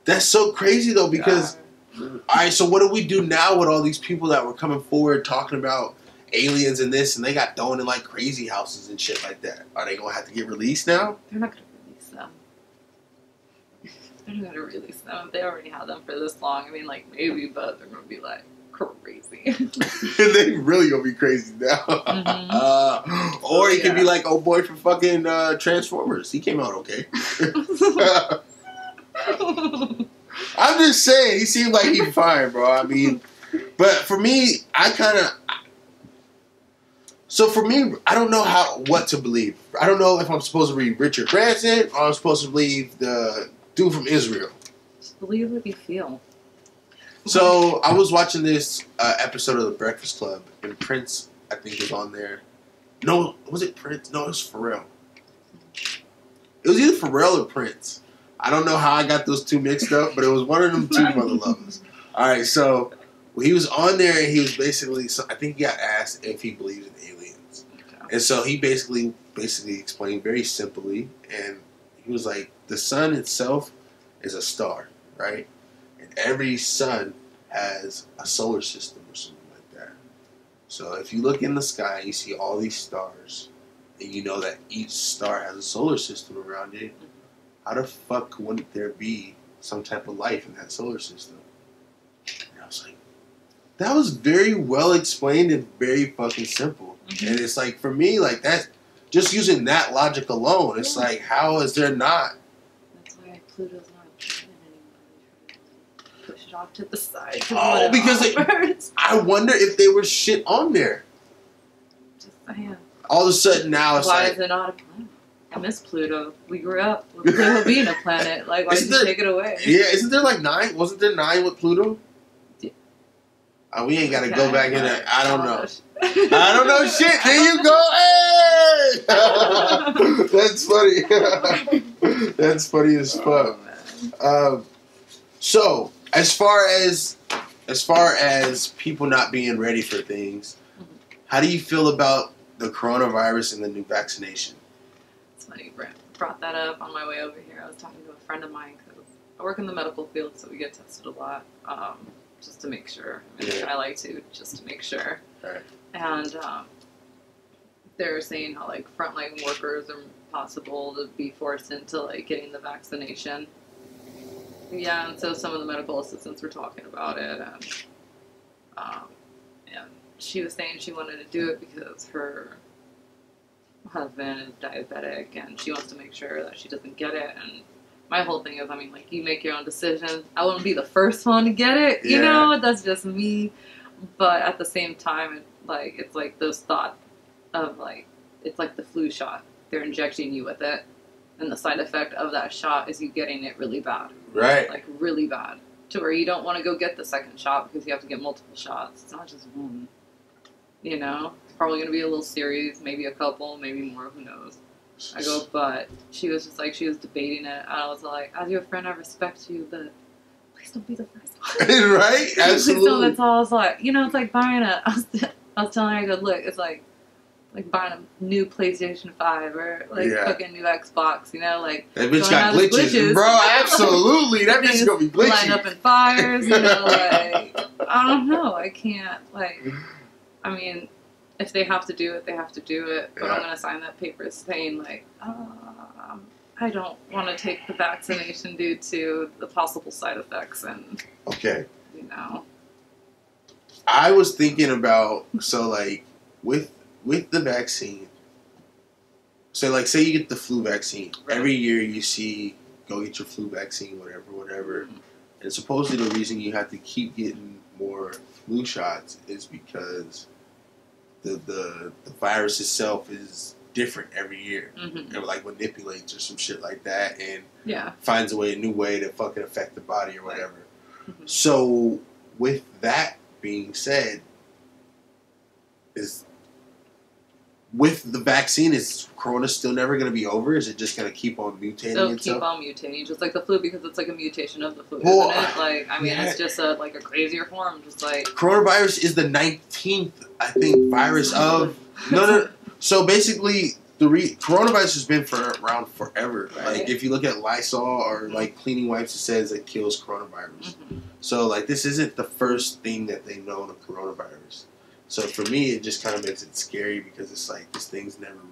that's so crazy though. Because all right, so what do we do now with all these people that were coming forward talking about aliens and this, and they got thrown in like crazy houses and shit like that? Are they gonna have to get released now? they're not gonna. They're not gonna release them. They already had them for this long. I mean, like maybe, but they're gonna be like crazy. they really gonna be crazy now. Mhm. Uh, or he could be like oh boy from fucking uh, Transformers. He came out okay. I'm just saying, he seemed like he's fine, bro. I mean, but for me, I kind of, So for me, I don't know how what to believe. I don't know if I'm supposed to believe Richard Branson or I'm supposed to believe the dude from Israel. Just believe what you feel. So I was watching this uh, episode of The Breakfast Club, and Prince, I think, was on there. No, was it Prince? No, it was Pharrell. It was either Pharrell or Prince. I don't know how I got those two mixed up, but it was one of them two mother lovers. All right, so he was on there, and he was basically, so I think he got asked if he believes in aliens, and so he basically, basically explained very simply, and he was like, the sun itself is a star, right? And every sun has a solar system or something like that. So if you look in the sky, you see all these stars, and you know that each star has a solar system around it. How the fuck wouldn't there be some type of life in that solar system? And I was like, that was very well explained and very fucking simple. Mhm. And it's like for me, like that, just using that logic alone, it's Yeah. like, how is there not? That's why Pluto's not a planet anymore. They Push it off to the side. Oh, because it-. I wonder if there was shit on there. Just saying. All of a sudden now it's Why like, is it not a planet? I miss Pluto. We grew up with Pluto being a planet. Like, why Isn't did you take it away? yeah, isn't there like nine? Wasn't there nine with Pluto? Uh, we ain't got to go back in there. I don't know. I I don't know shit. There you go. Hey, that's funny. that's funny as fuck. Um, so as far as as far as people not being ready for things, how do you feel about the coronavirus and the new vaccination? It's funny, Brent brought that up on my way over here. I was talking to a friend of mine because I work in the medical field, so we get tested a lot, um, just to make sure. I, Yeah. I like to just to make sure. Right. And um, they're saying how like frontline workers are possible to be forced into like getting the vaccination. Yeah, and so some of the medical assistants were talking about it, and um, and she was saying she wanted to do it because her husband is diabetic and she wants to make sure that she doesn't get it and my whole thing is i mean like you make your own decision. I wouldn't be the first one to get it you Yeah. know? That's just me. But at the same time it, like it's like those thoughts of like it's like the flu shot. They're injecting you with it. And the side effect of that shot is you getting it really bad. Right. like really bad. To where you don't want to go get the second shot because you have to get multiple shots. It's not just one. You know? It's probably going to be a little series maybe a couple maybe more who knows i go but she was just like she was debating it and i was like as your friend i respect you but please don't be the first one right? Absolutely. that's all i was like you know it's like buying a i was, I was telling her i go look it's like like buying a new PlayStation Five or like Yeah. fucking new Xbox, you know, like That bitch got glitches. glitches. Bro, absolutely. That bitch Things gonna be line up in fires, you know, like I don't know. I can't like I mean, if they have to do it, they have to do it. But I'm gonna sign that paper saying like, um, I don't want to take the vaccination due to the possible side effects, and Okay. you know, I was thinking about so like with with the vaccine. So like say you get the flu vaccine. Right. Every year you see go get your flu vaccine, whatever, whatever. And supposedly the reason you have to keep getting more flu shots is because the the, the virus itself is different every year. hmm It like manipulates or some shit like that and yeah, finds a way a new way to fucking affect the body or whatever. Mhm. So with that being said, is with the vaccine, is Corona still never going to be over? Is it just going to keep on mutating itself? keep on mutating, just like the flu, because it's like a mutation of the flu, Well, isn't it? Like, I mean, yeah. it's just a like a crazier form, just like Coronavirus is the nineteenth, I think, virus of no, no. So basically, the re- coronavirus has been for around forever. Like if you look at Lysol or like cleaning wipes, it says it kills coronavirus. Mhm. So like this isn't the first thing that they know of coronavirus. So for me, it just kind of makes it scary because it's like this thing's never really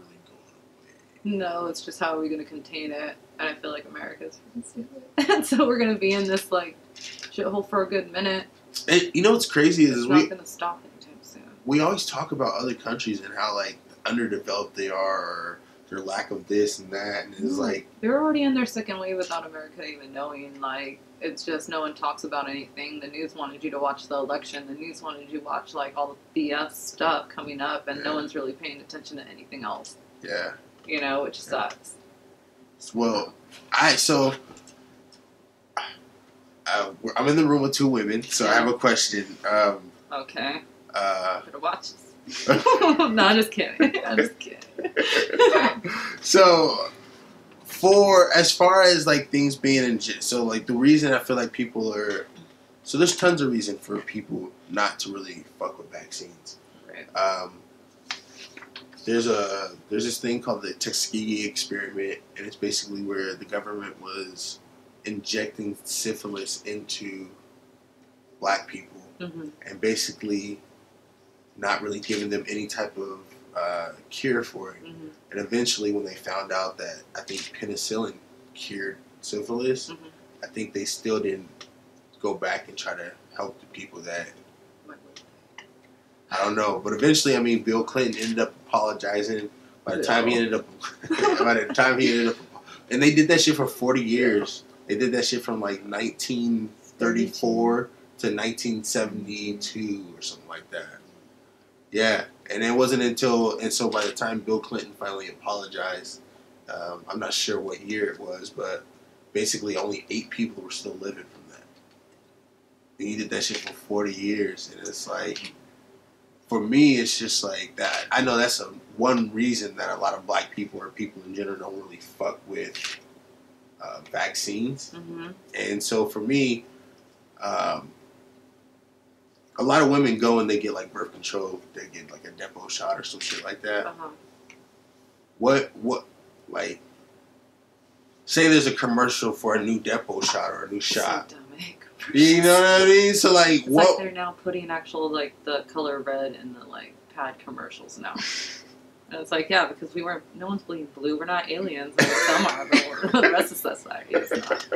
going No, it's just how are we going to contain it? And I feel like America's stupid. and so we're going to be in this like shithole for a good minute. And you know what's crazy is It's we not going to stop anytime soon. we always talk about other countries and how like underdeveloped they are or their lack of this and that, and it's Mm. like They're already in their second wave without America even knowing. Like, it's just no one talks about anything. The news wanted you to watch the election. The news wanted you to watch, like, all the BS stuff coming up, and no one's really paying attention to anything else, yeah. you know, which sucks. Well, I so uh, I'm in the room with two women, so I have a question. Um, Okay, uh, better watch this. no, I'm just kidding. I'm just kidding. so for as far as like things being in j- so like the reason I feel like people are so there's tons of reason for people not to really fuck with vaccines. Right. Um, there's a there's this thing called the Tuskegee experiment, and it's basically where the government was injecting syphilis into black people hmm and basically not really giving them any type of uh, cure for it. hmm And eventually, when they found out that I think penicillin cured syphilis, Mhm. I think they still didn't go back and try to help the people that I don't know. But eventually, I mean, Bill Clinton ended up apologizing. By the time he ended up, by the time he ended up, and they did that shit for forty years. They did that shit from like nineteen thirty four to nineteen seventy two or something like that. Yeah, and it wasn't until and so by the time Bill Clinton finally apologized, um, I'm not sure what year it was, but basically only eight people were still living from that. And he did that shit for 40 years, and it's like, for me, it's just like that. I know that's a one reason that a lot of black people or people in general don't really fuck with uh, vaccines. hmm And so for me, um, a lot of women go and they get like birth control. They get like a depot shot or some shit like that. Uh-huh. What what like? Say there's a commercial for a new depot shot or a new shot. So? You know what I mean? So like It's what? like they're now putting actual like the color red in the like pad commercials now. And it's like, yeah, because we weren't. No one's bleeding blue. We're not aliens. Like some are, but the rest of society is not.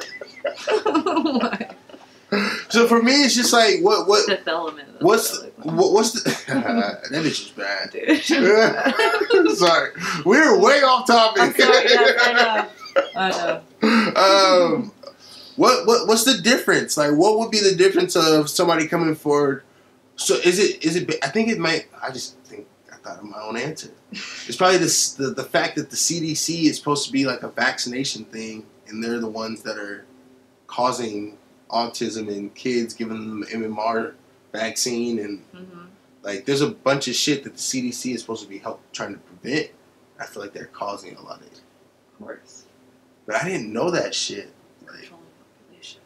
like, so for me, it's just like what what what's what what's the that bitch is bad. Dude. sorry, we're way off topic. Sorry. Yes, I know. I know. um, what what what's the difference? Like, what would be the difference of somebody coming forward? So is it is it? I think it might. I just think I thought of my own answer. It's probably this, the the fact that the CDC is supposed to be like a vaccination thing, and they're the ones that are causing autism in kids, giving them MMR vaccine, and Mhm. like there's a bunch of shit that the CDC is supposed to be help trying to prevent. I feel like they're causing a lot of it, Of course. but I didn't know that shit. Like, Controlling population.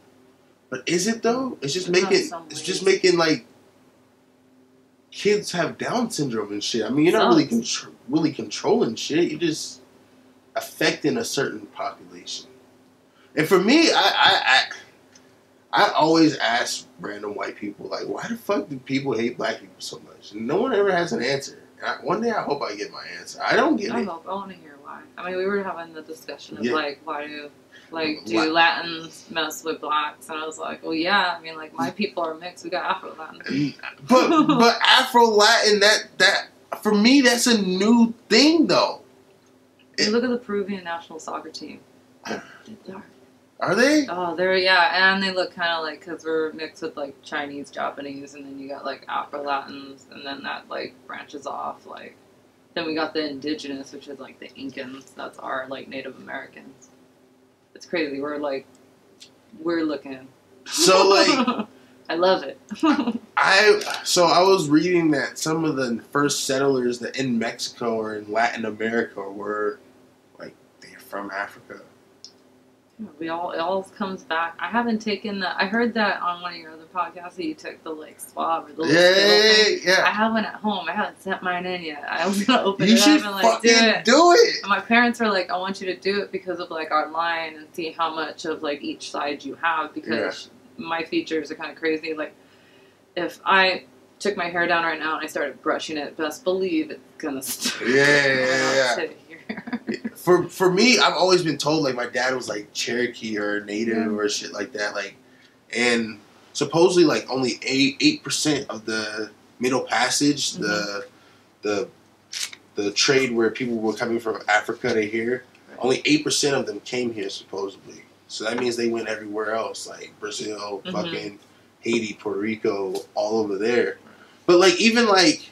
But is it though? It's just making it's just making like kids have Down syndrome and shit. I mean, you're not really really controlling shit. You're just affecting a certain population. And for me, I I I, I always ask random white people like, why the fuck do people hate black people so much? And no one ever has an answer. And I, one day I hope I get my answer. I don't get I it. hope. I want to hear why. I mean, we were having the discussion of Yeah. like, why do, like, do La- Latins mess with blacks? And I was like, well, yeah. I mean, like, my mm. people are mixed. We got Afro Latin. Mm. But but Afro Latin that that for me that's a new thing though. You look at the Peruvian national soccer team. They're- Are they? Oh, they're yeah, and they look kind of like because we're mixed with like Chinese, Japanese, and then you got like Afro Latins, and then that like branches off. Like, then we got the indigenous, which is like the Incans. That's our like Native Americans. It's crazy. We're like, we're looking. So like I love it. I so I was reading that some of the first settlers that in Mexico or in Latin America were like they're from Africa. We all it all comes back. I haven't taken the. I heard that on one of your other podcasts that you took the like swab or the Yeah, yeah, yeah. I have one at home. I haven't sent mine in yet. I was gonna open You it should up and like do it. do it. And my parents were like, I want you to do it because of like our line and see how much of like each side you have because my features are kind of crazy. Like, if I took my hair down right now and I started brushing it, best believe it's gonna start. Yeah, yeah, yeah. For for me, I've always been told like my dad was like Cherokee or Native Yeah. or shit like that. Like, and supposedly like only eight eight percent of the Middle Passage, the the the trade where people were coming from Africa to here, only eight percent of them came here supposedly. So that means they went everywhere else, like Brazil, Mhm. fucking Haiti, Puerto Rico, all over there. But like even like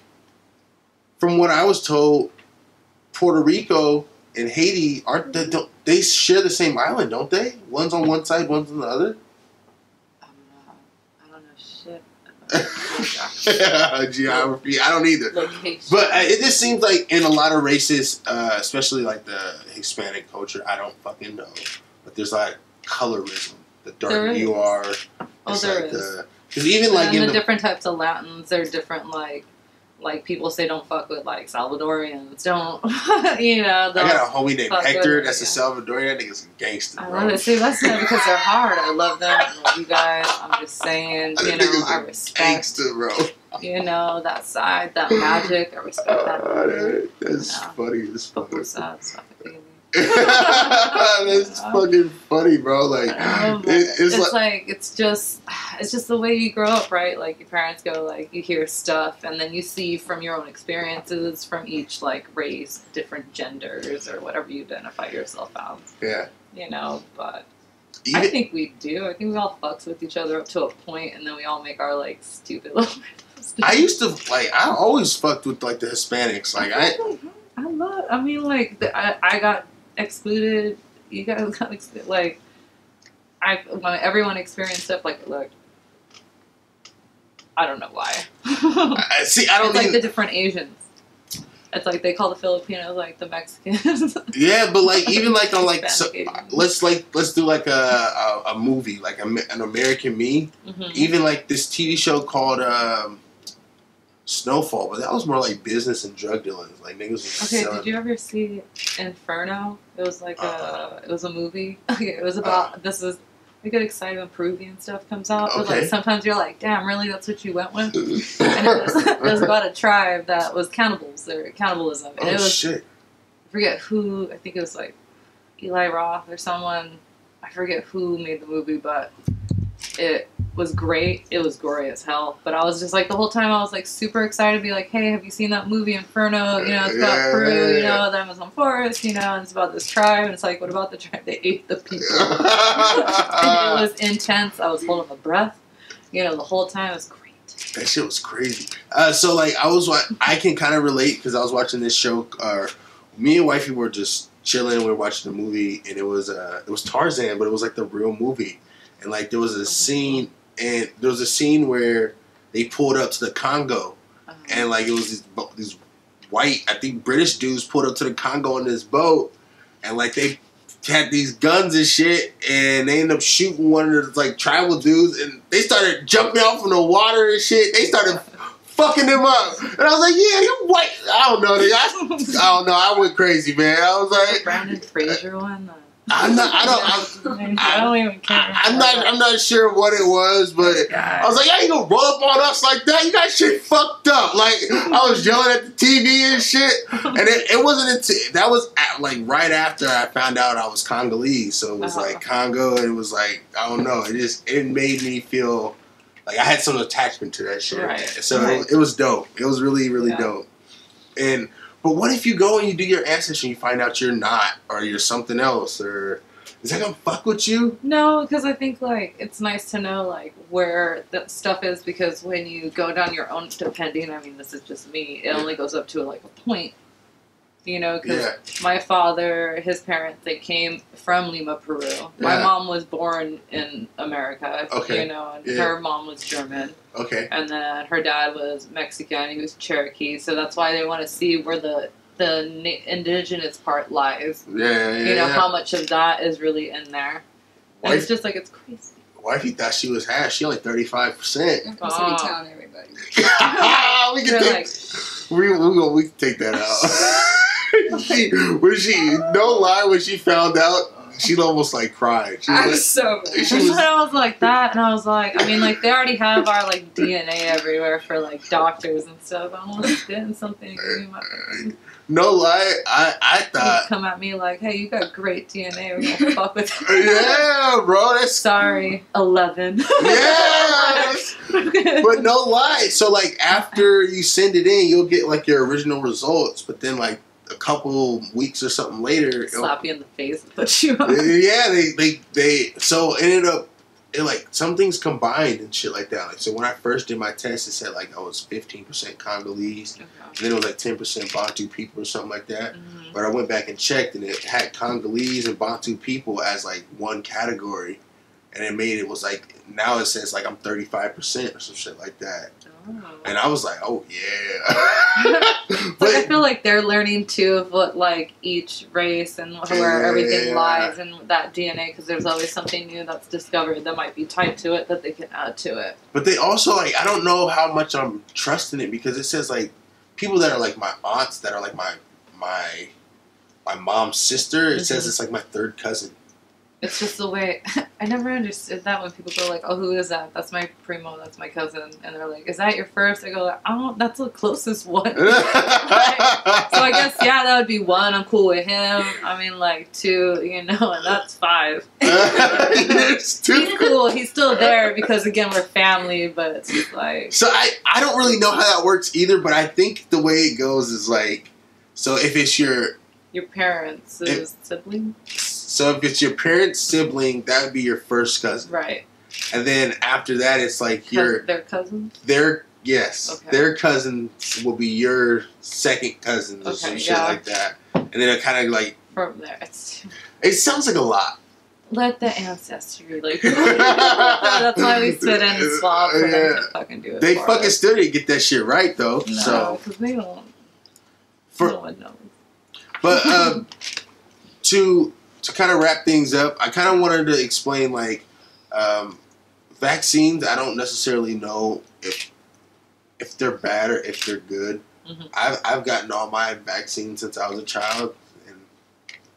from what I was told, Puerto Rico and Haiti aren't they, don't, they share the same island, don't they? One's on one side, one's on the other. I'm not. I don't know shit Geography, I don't either. location. But uh, it just seems like in a lot of races, uh, especially like the Hispanic culture, I don't fucking know. But there's like colorism. The darker you are, oh, there like is. because even like and in the, the, different types of Latins, they're different. Like, like people say, don't fuck with like Salvadorians. Don't, you know. I got a homie named Hector. That's a yeah. Salvadorian. I think it's a gangster, I bro. love it. See, that's not because they're hard. I love them. I love you guys. I'm just saying, That you know, nigga's I a respect, Gangster, bro. you know, that side, that magic. I respect that. Uh, that- that's Yeah. funny as fuck. Football side, stop it, baby. that's fucking funny, bro. Like, Um, it, it's, it's, like, like, it's just it's just the way you grow up, right? Like your parents go like you hear stuff and then you see from your own experiences from each like race, different genders or whatever you identify yourself as. yeah. You know, but I think we do. I think we all fucks with each other up to a point and then we all make our like stupid little I used to like. I always fucked with like the Hispanics. Like I, I love. I mean, like the, I, I got excluded. You guys got excluded. Like I, when everyone experienced stuff. Like, look, I don't know why. I see. I don't it's like the different Asians. It's like they call the Filipinos like the Mexicans. Yeah, but like even like on like so, let's like let's do like a a, a movie like a, an American Me. Mhm. Even like this TV show called um, Snowfall, but that was more like business and drug dealing. Like niggas was Okay, selling. did you ever see Inferno? It was like Uh-uh. a, uh-huh. it was a movie. Okay, it was about uh-huh. this is. I get excited when Peruvian stuff comes out. But Okay. like sometimes you're like, damn, really? That's what you went with? and it was, it was about a tribe that was cannibals or cannibalism. And oh it was shit! I forget who I think it was like Eli Roth or someone. I forget who made the movie, but it was great. It was gory as hell. But I was just like the whole time I was like super excited to be like, hey, have you seen that movie Inferno? You know, it's about Yeah, Peru, yeah, you know, the Amazon forest, you know, and it's about this tribe and it's like, what about the tribe? They ate the people. and it was intense. I was holding my breath. You know, the whole time it was great. That shit was crazy. Uh, so like I was, wa- I can kind of relate because I was watching this show. Uh, me and wifey were just chilling. We were watching the movie, and it was uh, it was Tarzan, but it was like the real movie. And like there was a scene, and there was a scene where they pulled up to the Congo, Um, and like it was these these white, I think British dudes pulled up to the Congo on this boat, and like they had these guns and shit, and they ended up shooting one of the like tribal dudes, and they started jumping out from the water and shit. They started fucking them up, and I was like, "Yeah, you white." I don't know. I, I don't know. I went crazy, man. I was the like, Brendan Fraser one. I'm not. I don't. I'm, I don't even care. I, I'm not. I'm not sure what it was, but I was like, "Yeah, "Y'all gonna roll up on us like that. You got shit fucked up." Like I was yelling at the TV and shit, and it, it wasn't until that was at, like right after I found out I was Congolese. So it was Uh-huh. like Congo, and it was like I don't know. It just it made me feel like I had some attachment to that shit. Right. So Right. It, it was dope. It was really really Yeah. dope. And but what if you go and you do your ancestry and you find out you're not, or you're something else, or is that gonna fuck with you? No, because I think like it's nice to know like where the stuff is because when you go down your own, depending, I mean, this is just me. It only goes up to like a point, you know. Because Yeah. my father, his parents, they came from Lima, Peru. My mom was born in America, Okay. you know, and Yeah. her mom was German, Okay. and then her dad was Mexican. He was Cherokee, so that's why they want to see where the the indigenous part lies. Yeah. Yeah. you know yeah. how much of that is really in there. And Wife- it's just like it's crazy. Wifey thought she was half. She only thirty five percent. I'm be Oh. telling everybody. We can They're take. like, we we gonna we can take that out. she when she no lie when she found out she almost like cried. She was I'm like, so She mad. was- and I was like that, and I was like, I mean, like they already have our like DNA everywhere for like doctors and stuff. I'm like getting something. Give me my no lie. I I They thought come at me like, hey, you got great DNA. We're gonna fuck with it. yeah, bro. That's Sorry, eleven. yeah. But no lie. So like after you send it in, you'll get like your original results, but then like a couple weeks or something later, Slap you in the face and put you on. yeah, they they they so it ended up it like some things combined and shit like that. Like so when I first did my test, it said like I was fifteen percent Congolese, and then it was like ten percent Bantu people or something like that. Mhm. But I went back and checked, and it had Congolese and Bantu people as like one category, and it made it was like now it says like I'm thirty five percent or some shit like that, Oh. and I was like, oh yeah. Like I feel like they're learning too of what like each race and where everything lies and that DNA because there's always something new that's discovered that might be tied to it that they can add to it. But they also like I don't know how much I'm trusting it because it says like people that are like my aunts that are like my my my mom's sister. It says Mhm. it's like my third cousin. It's just the way I never understood that when people go like, "Oh, who is that? That's my primo. That's my cousin," and they're like, "Is that your first? I go, like, "Oh, that's the closest one." so I guess yeah, that would be one. I'm cool with him. I mean, like two, you know, and that's five. He's cool. He's still there because again, we're family. But it's just like So I I don't really know how that works either, but I think the way it goes is like so if it's your your parents' It- sibling, so if it's your parent's sibling, that would be your first cousin, right? and then after that, it's like your their cousins. their yes Okay. their cousins will be your second cousins or some shit yeah. like that, and then it kind of like From there, it's it sounds like a lot. let the ancestry like. that's why we sit in and swap for them to fucking do it. They fucking us. still didn't get that shit right though. No, So because they don't. for no one knows. But um, to to kind of wrap things up, I kind of wanted to explain like um, vaccines. I don't necessarily know if if they're bad or if they're good. Mhm. I've I've gotten all my vaccines since I was a child, and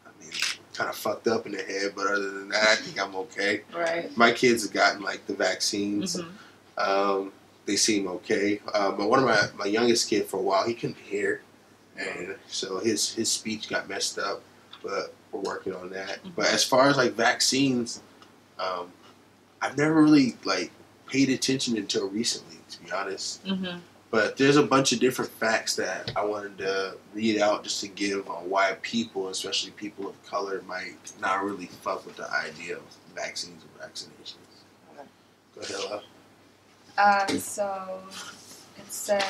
I mean, kind of fucked up in the head. But other than that, I think I'm okay. Right. My kids have gotten like the vaccines. Mhm. Um, they seem okay. Uh, but one of my, my youngest kid for a while, he couldn't hear, and so his his speech got messed up. But we're working on that. But as far as like vaccines, um, I've never really like paid attention until recently, to be honest. Mhm. But there's a bunch of different facts that I wanted to read out just to give on why people, especially people of color, might not really fuck with the idea of vaccines and vaccinations. Okay. Go ahead, love. Um, so it says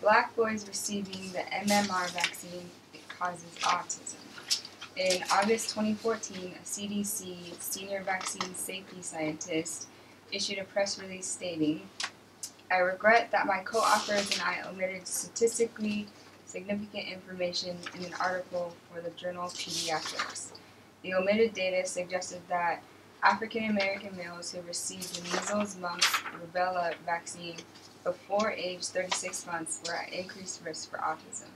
black boys receiving the MMR vaccine it causes autism. In August 2014, a CDC senior vaccine safety scientist issued a press release stating, "I regret that my co-authors and I omitted statistically significant information in an article for the journal Pediatrics. The omitted data suggested that African American males who received the measles, mumps, rubella vaccine before age 36 months were at increased risk for autism.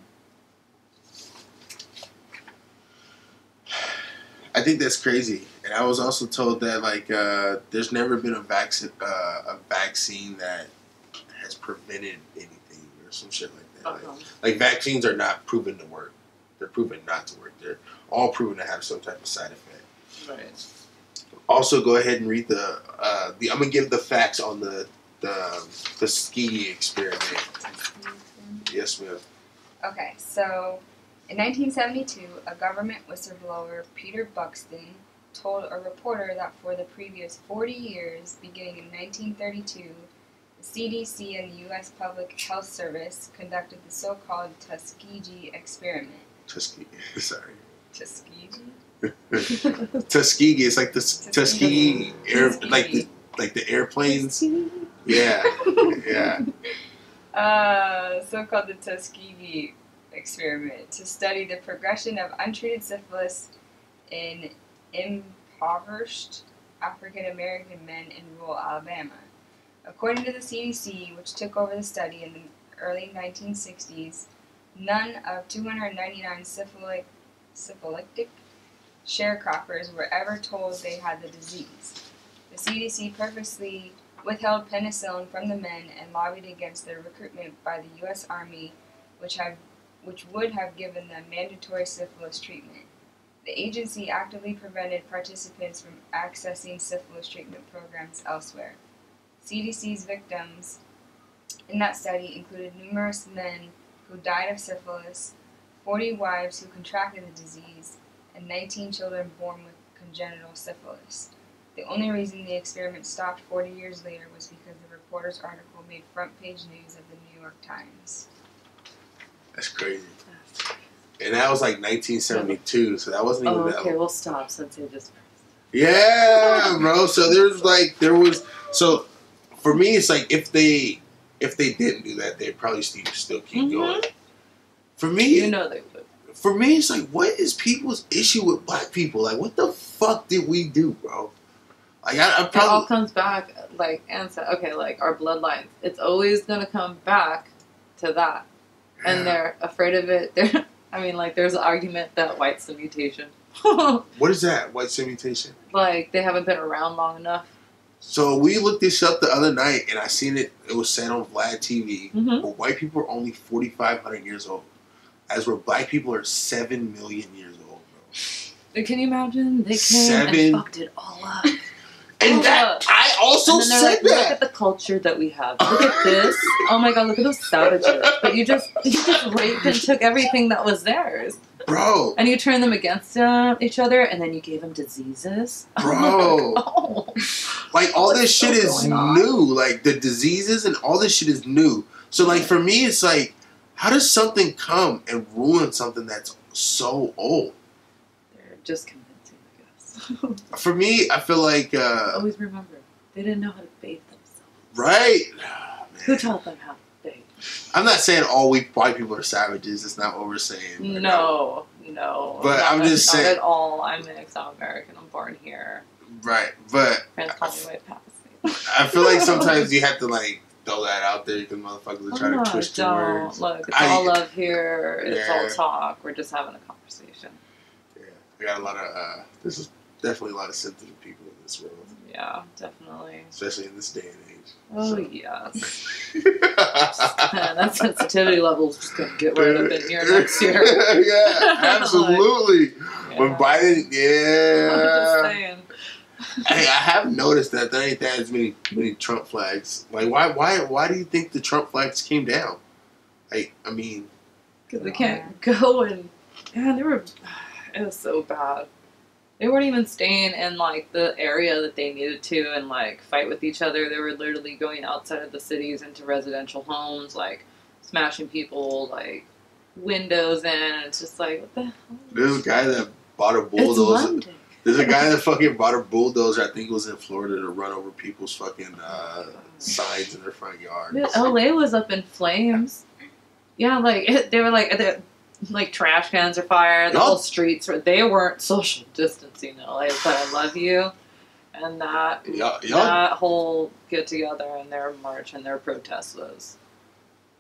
I think that's crazy. And I was also told that like uh, there's never been a vaccine uh, a vaccine that has prevented anything or some shit like that. Like, Uh-huh. like vaccines are not proven to work. They're proven not to work. They're all proven to have some type of side effect. Right. Also, go ahead and read the uh, the. I'm gonna give the facts on the the the ski experiment. Yes, ma'am. Okay, so in 1972, a government whistleblower, Peter Buxton, told a reporter that for the previous 40 years, beginning in 1932, the CDC and the U.S. Public Health Service conducted the so-called Tuskegee experiment. Tuskegee. Sorry. Tuskegee? Tuskegee. It's like the s- Tuskegee air, Tuskegee. like the like the airplanes. Yeah, yeah. Uh, so-called the Tuskegee experiment to study the progression of untreated syphilis in impoverished African American men in rural Alabama. According to the CDC, which took over the study in the early 1960s, none of 299 syphilitic, syphilitic sharecroppers were ever told they had the disease. The CDC purposely withheld penicillin from the men and lobbied against their recruitment by the U.S. Army, which have which would have given them mandatory syphilis treatment. The agency actively prevented participants from accessing syphilis treatment programs elsewhere. CDC's victims in that study included numerous men who died of syphilis, 40 wives who contracted the disease, and 19 children born with congenital syphilis. The only reason the experiment stopped 40 years later was because the reporter's article made front page news of the New York Times. That's crazy. And that was like 1972, so that wasn't even Oh, okay, we'll stop since they just. Yeah, bro. So there's like there was so for me it's like if they if they didn't do that they'd probably still still keep Mhm. going. For me, You know they would. for me it's like what is people's issue with black people? Like what the fuck did we do, bro? Like I, I It all probably comes back, like, and so, okay, like our bloodlines. It's always gonna come back to that, and they're afraid of it. They're, I mean, like, there's an argument that white's the mutation. what is that white mutation? like they haven't been around long enough. So we looked this up the other night and I seen it. It was said on Vlad TV. hmm Where white people are only 4,500 years old, as where black people are seven million years old, bro. Can you imagine? They came Seven- and fucked it all up. And that. I also and said like, look at the culture that we have. Look at this. Oh my god, look at those savages. But you just you just raped and took everything that was theirs. Bro, And you turned them against uh, each other and then you gave them diseases. Bro. Oh. like all this shit is on? new. Like the diseases and all this shit is new. So like for me, it's like, how does something come and ruin something that's so old? They're just convincing, I guess. For me, I feel like, uh, Always remember, they didn't know how to bathe themselves. right? Who taught them how to bathe? I'm not saying all weak white people are savages. That's not what we're saying. No, no. But not, I'm just not saying- at all. I'm an I'm American. I'm born here. Right, but Friends call me white passing. I feel like sometimes you have to like throw that out there because motherfuckers are trying Oh, to twist your don't. words. Look, it's I- all love here. It's Yeah. all talk. We're just having a conversation. Yeah, we got a lot of. Uh, this is definitely a lot of sensitive people in this world, Yeah, definitely. especially in this day and age. Oh, So- yes. Man, that sensitivity level's just going to get right up in here next year. yeah, absolutely. When Biden Yeah. Biden, I'm just yeah, saying. hey, I have noticed that there ain't that as many many Trump flags. Like, why, why, why do you think the Trump flags came down? Like, I mean, Because they can't go and. Yeah, they were. It was so bad. They weren't even staying in, like, the area that they needed to and, like, fight with each other. They were literally going outside of the cities into residential homes, like, smashing people, like, windows in. And it's just like, what the hell? there's a guy that bought a It's bulldozer. Monday. There's a guy that fucking bought a bulldozer. I think it was in Florida to run over people's fucking uh, signs in their front yard. Yeah, LA was up in flames. Yeah, like it, they were like the, like trash cans are fire. The whole streets were. They weren't social distancing in LA, but I love you, and that Y'all, y'all, that whole get together and their march and their protest was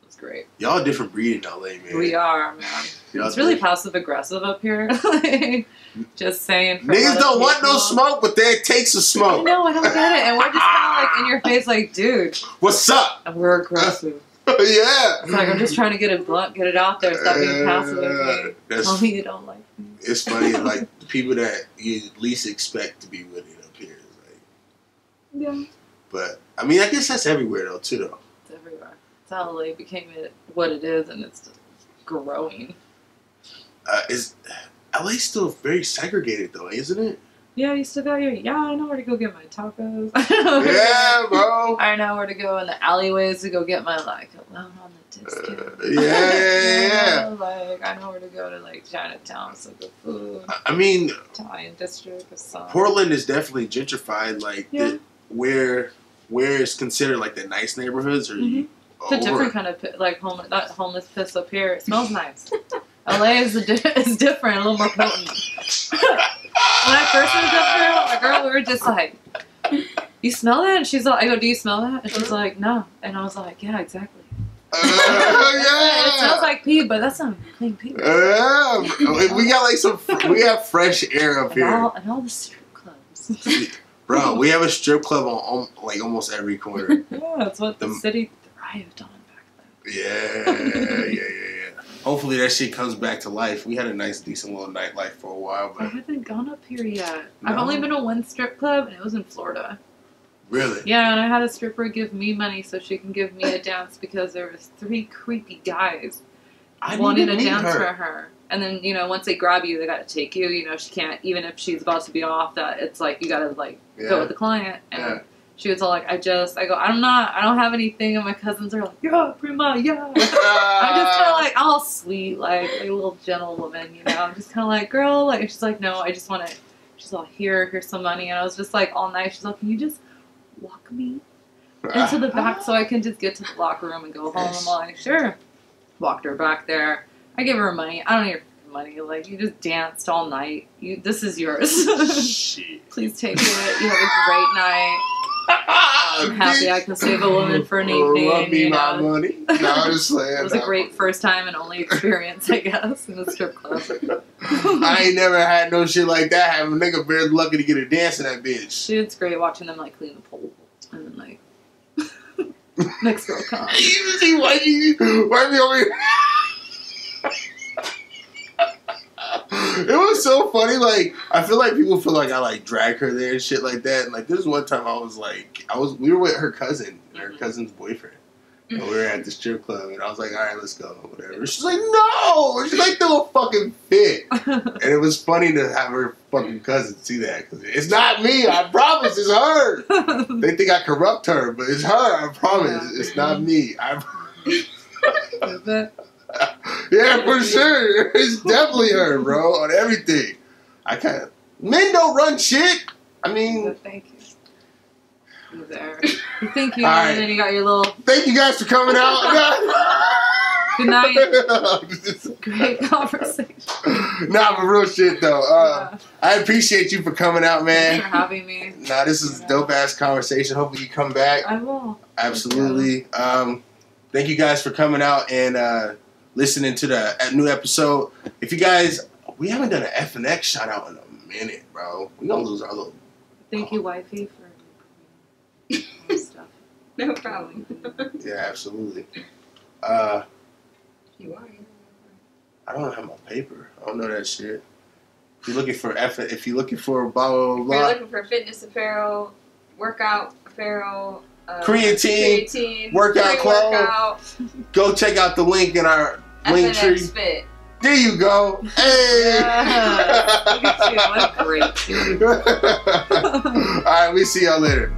was great. y'all a different breed in LA, man. We are man. It's really passive aggressive up here. Like, Just saying. Niggas don't want no smoke, but they take some I smoke. know, I don't get it, and we're just kind of like in your face, like, dude, What's up? we're aggressive. yeah. It's like I'm just trying to get it blunt, get it out there, stop being passive. Uh, Okay? that's Tell me you don't like me. it's funny. like the people that you least expect to be with it up here. Is like, Yeah. but I mean, I guess that's everywhere though, too. Though. It's everywhere. It's how LA became it what it is, and it's growing. Uh, is LA still very segregated though, isn't it? Yeah, you still got your. Yeah, I know where to go get my tacos. yeah, bro. I know where to go in the alleyways to go get my like alone on the discount. Uh, yeah, yeah, yeah. You know, Like I know where to go to like Chinatown, some good food. I- mean, Italian district, or something. Portland is definitely gentrified. Like Yeah. the, where where it's considered like the nice neighborhoods, or you It's a different kind of like home that homeless piss up here. It smells nice. LA is a di- is different, a little more potent. When I first moved up here, my girl, we were just like, "You smell that?" And she's like, "I go, do you smell that?" And she's like, "No." And I was like, "Yeah, exactly." Uh, yeah. It smells like pee, but that's not clean pee. Yeah, we got like some. We have fresh air up And all, here, and all the strip clubs. bro. We have a strip club on, on like almost every corner. yeah, that's what the, The- city thrived on back then. Yeah, yeah, yeah. Hopefully that shit comes back to life. We had a nice, decent little nightlife for a while, but I haven't gone up here yet. I've only been to one strip club, and it was in Florida. Really? Yeah, and I had a stripper give me money so she can give me a dance because there was three creepy guys I to to dance her. for her. And then, you know, once they grab you, they gotta take you. You know, she can't, even if she's about to be off, that it's like you gotta, like, Yeah. go with the client. And Yeah. She was all like, I just, I go, I'm not, I don't have anything. And my cousins are like, yeah, prima, yeah. I'm just kind of like all sweet, like, like a little gentlewoman, you know. I'm just kind of like, girl, like, she's like, no, I just want to. She's all here, here's some money, and I was just like all night. She's like, can you just walk me into the back so I can just get to the locker room and go home? I'm like, sure. Walked her back there. I gave her money. I don't need money. Like, you just danced all night. You, this is yours. Please take it. You have a great night. I'm happy I can save a woman for an evening. Love me you my know. money. No, I'm just saying. It was a great first time and only experience, I guess, in the strip club. I ain't never had no shit like that. Have a nigga very lucky to get a dance in that bitch. Dude, it's great watching them like clean the pole and then like next girl comes. You why you why me over here? It was so funny. Like I feel like people feel like I like drag her there and shit like that. And like this one time I was like I was we were with her cousin and her Mhm. cousin's boyfriend. And we were at the strip club and I was like, all right, let's go, whatever. She's like, no. She's like, a fucking fit. And it was funny to have her fucking cousin see that because it's not me. I promise, it's her. They think I corrupt her, but it's her. I promise, Yeah. it's not me. I? yeah, for sure, it's definitely her, bro, on everything. I kind of men don't run shit. I mean, thank you. You there. Thank you. All right. And then you got your little thank you guys for coming out. good night. Great conversation. nah, but real shit though. Uh, Yeah. I appreciate you for coming out, Thanks man. for having me. Nah, this is dope ass conversation. Hopefully you come back. I will. Absolutely. Um, thank you guys for coming out and uh, listening to the uh, new episode. If you guys, we haven't done an F and X shout out in a minute, bro. We gonna lose our little. Thank you, wifey, for stuff. No problem. Yeah, absolutely. Uh, You are. I don't have my paper. I don't know that shit. If you're looking for F, if you're looking for blah blah If you're looking for fitness apparel, workout apparel, uh, Creatine, creatine, workout pre-workout, go check out the link in our link tree. Fit. There you go. Hey. Look at you. Great. All right, we see y'all later.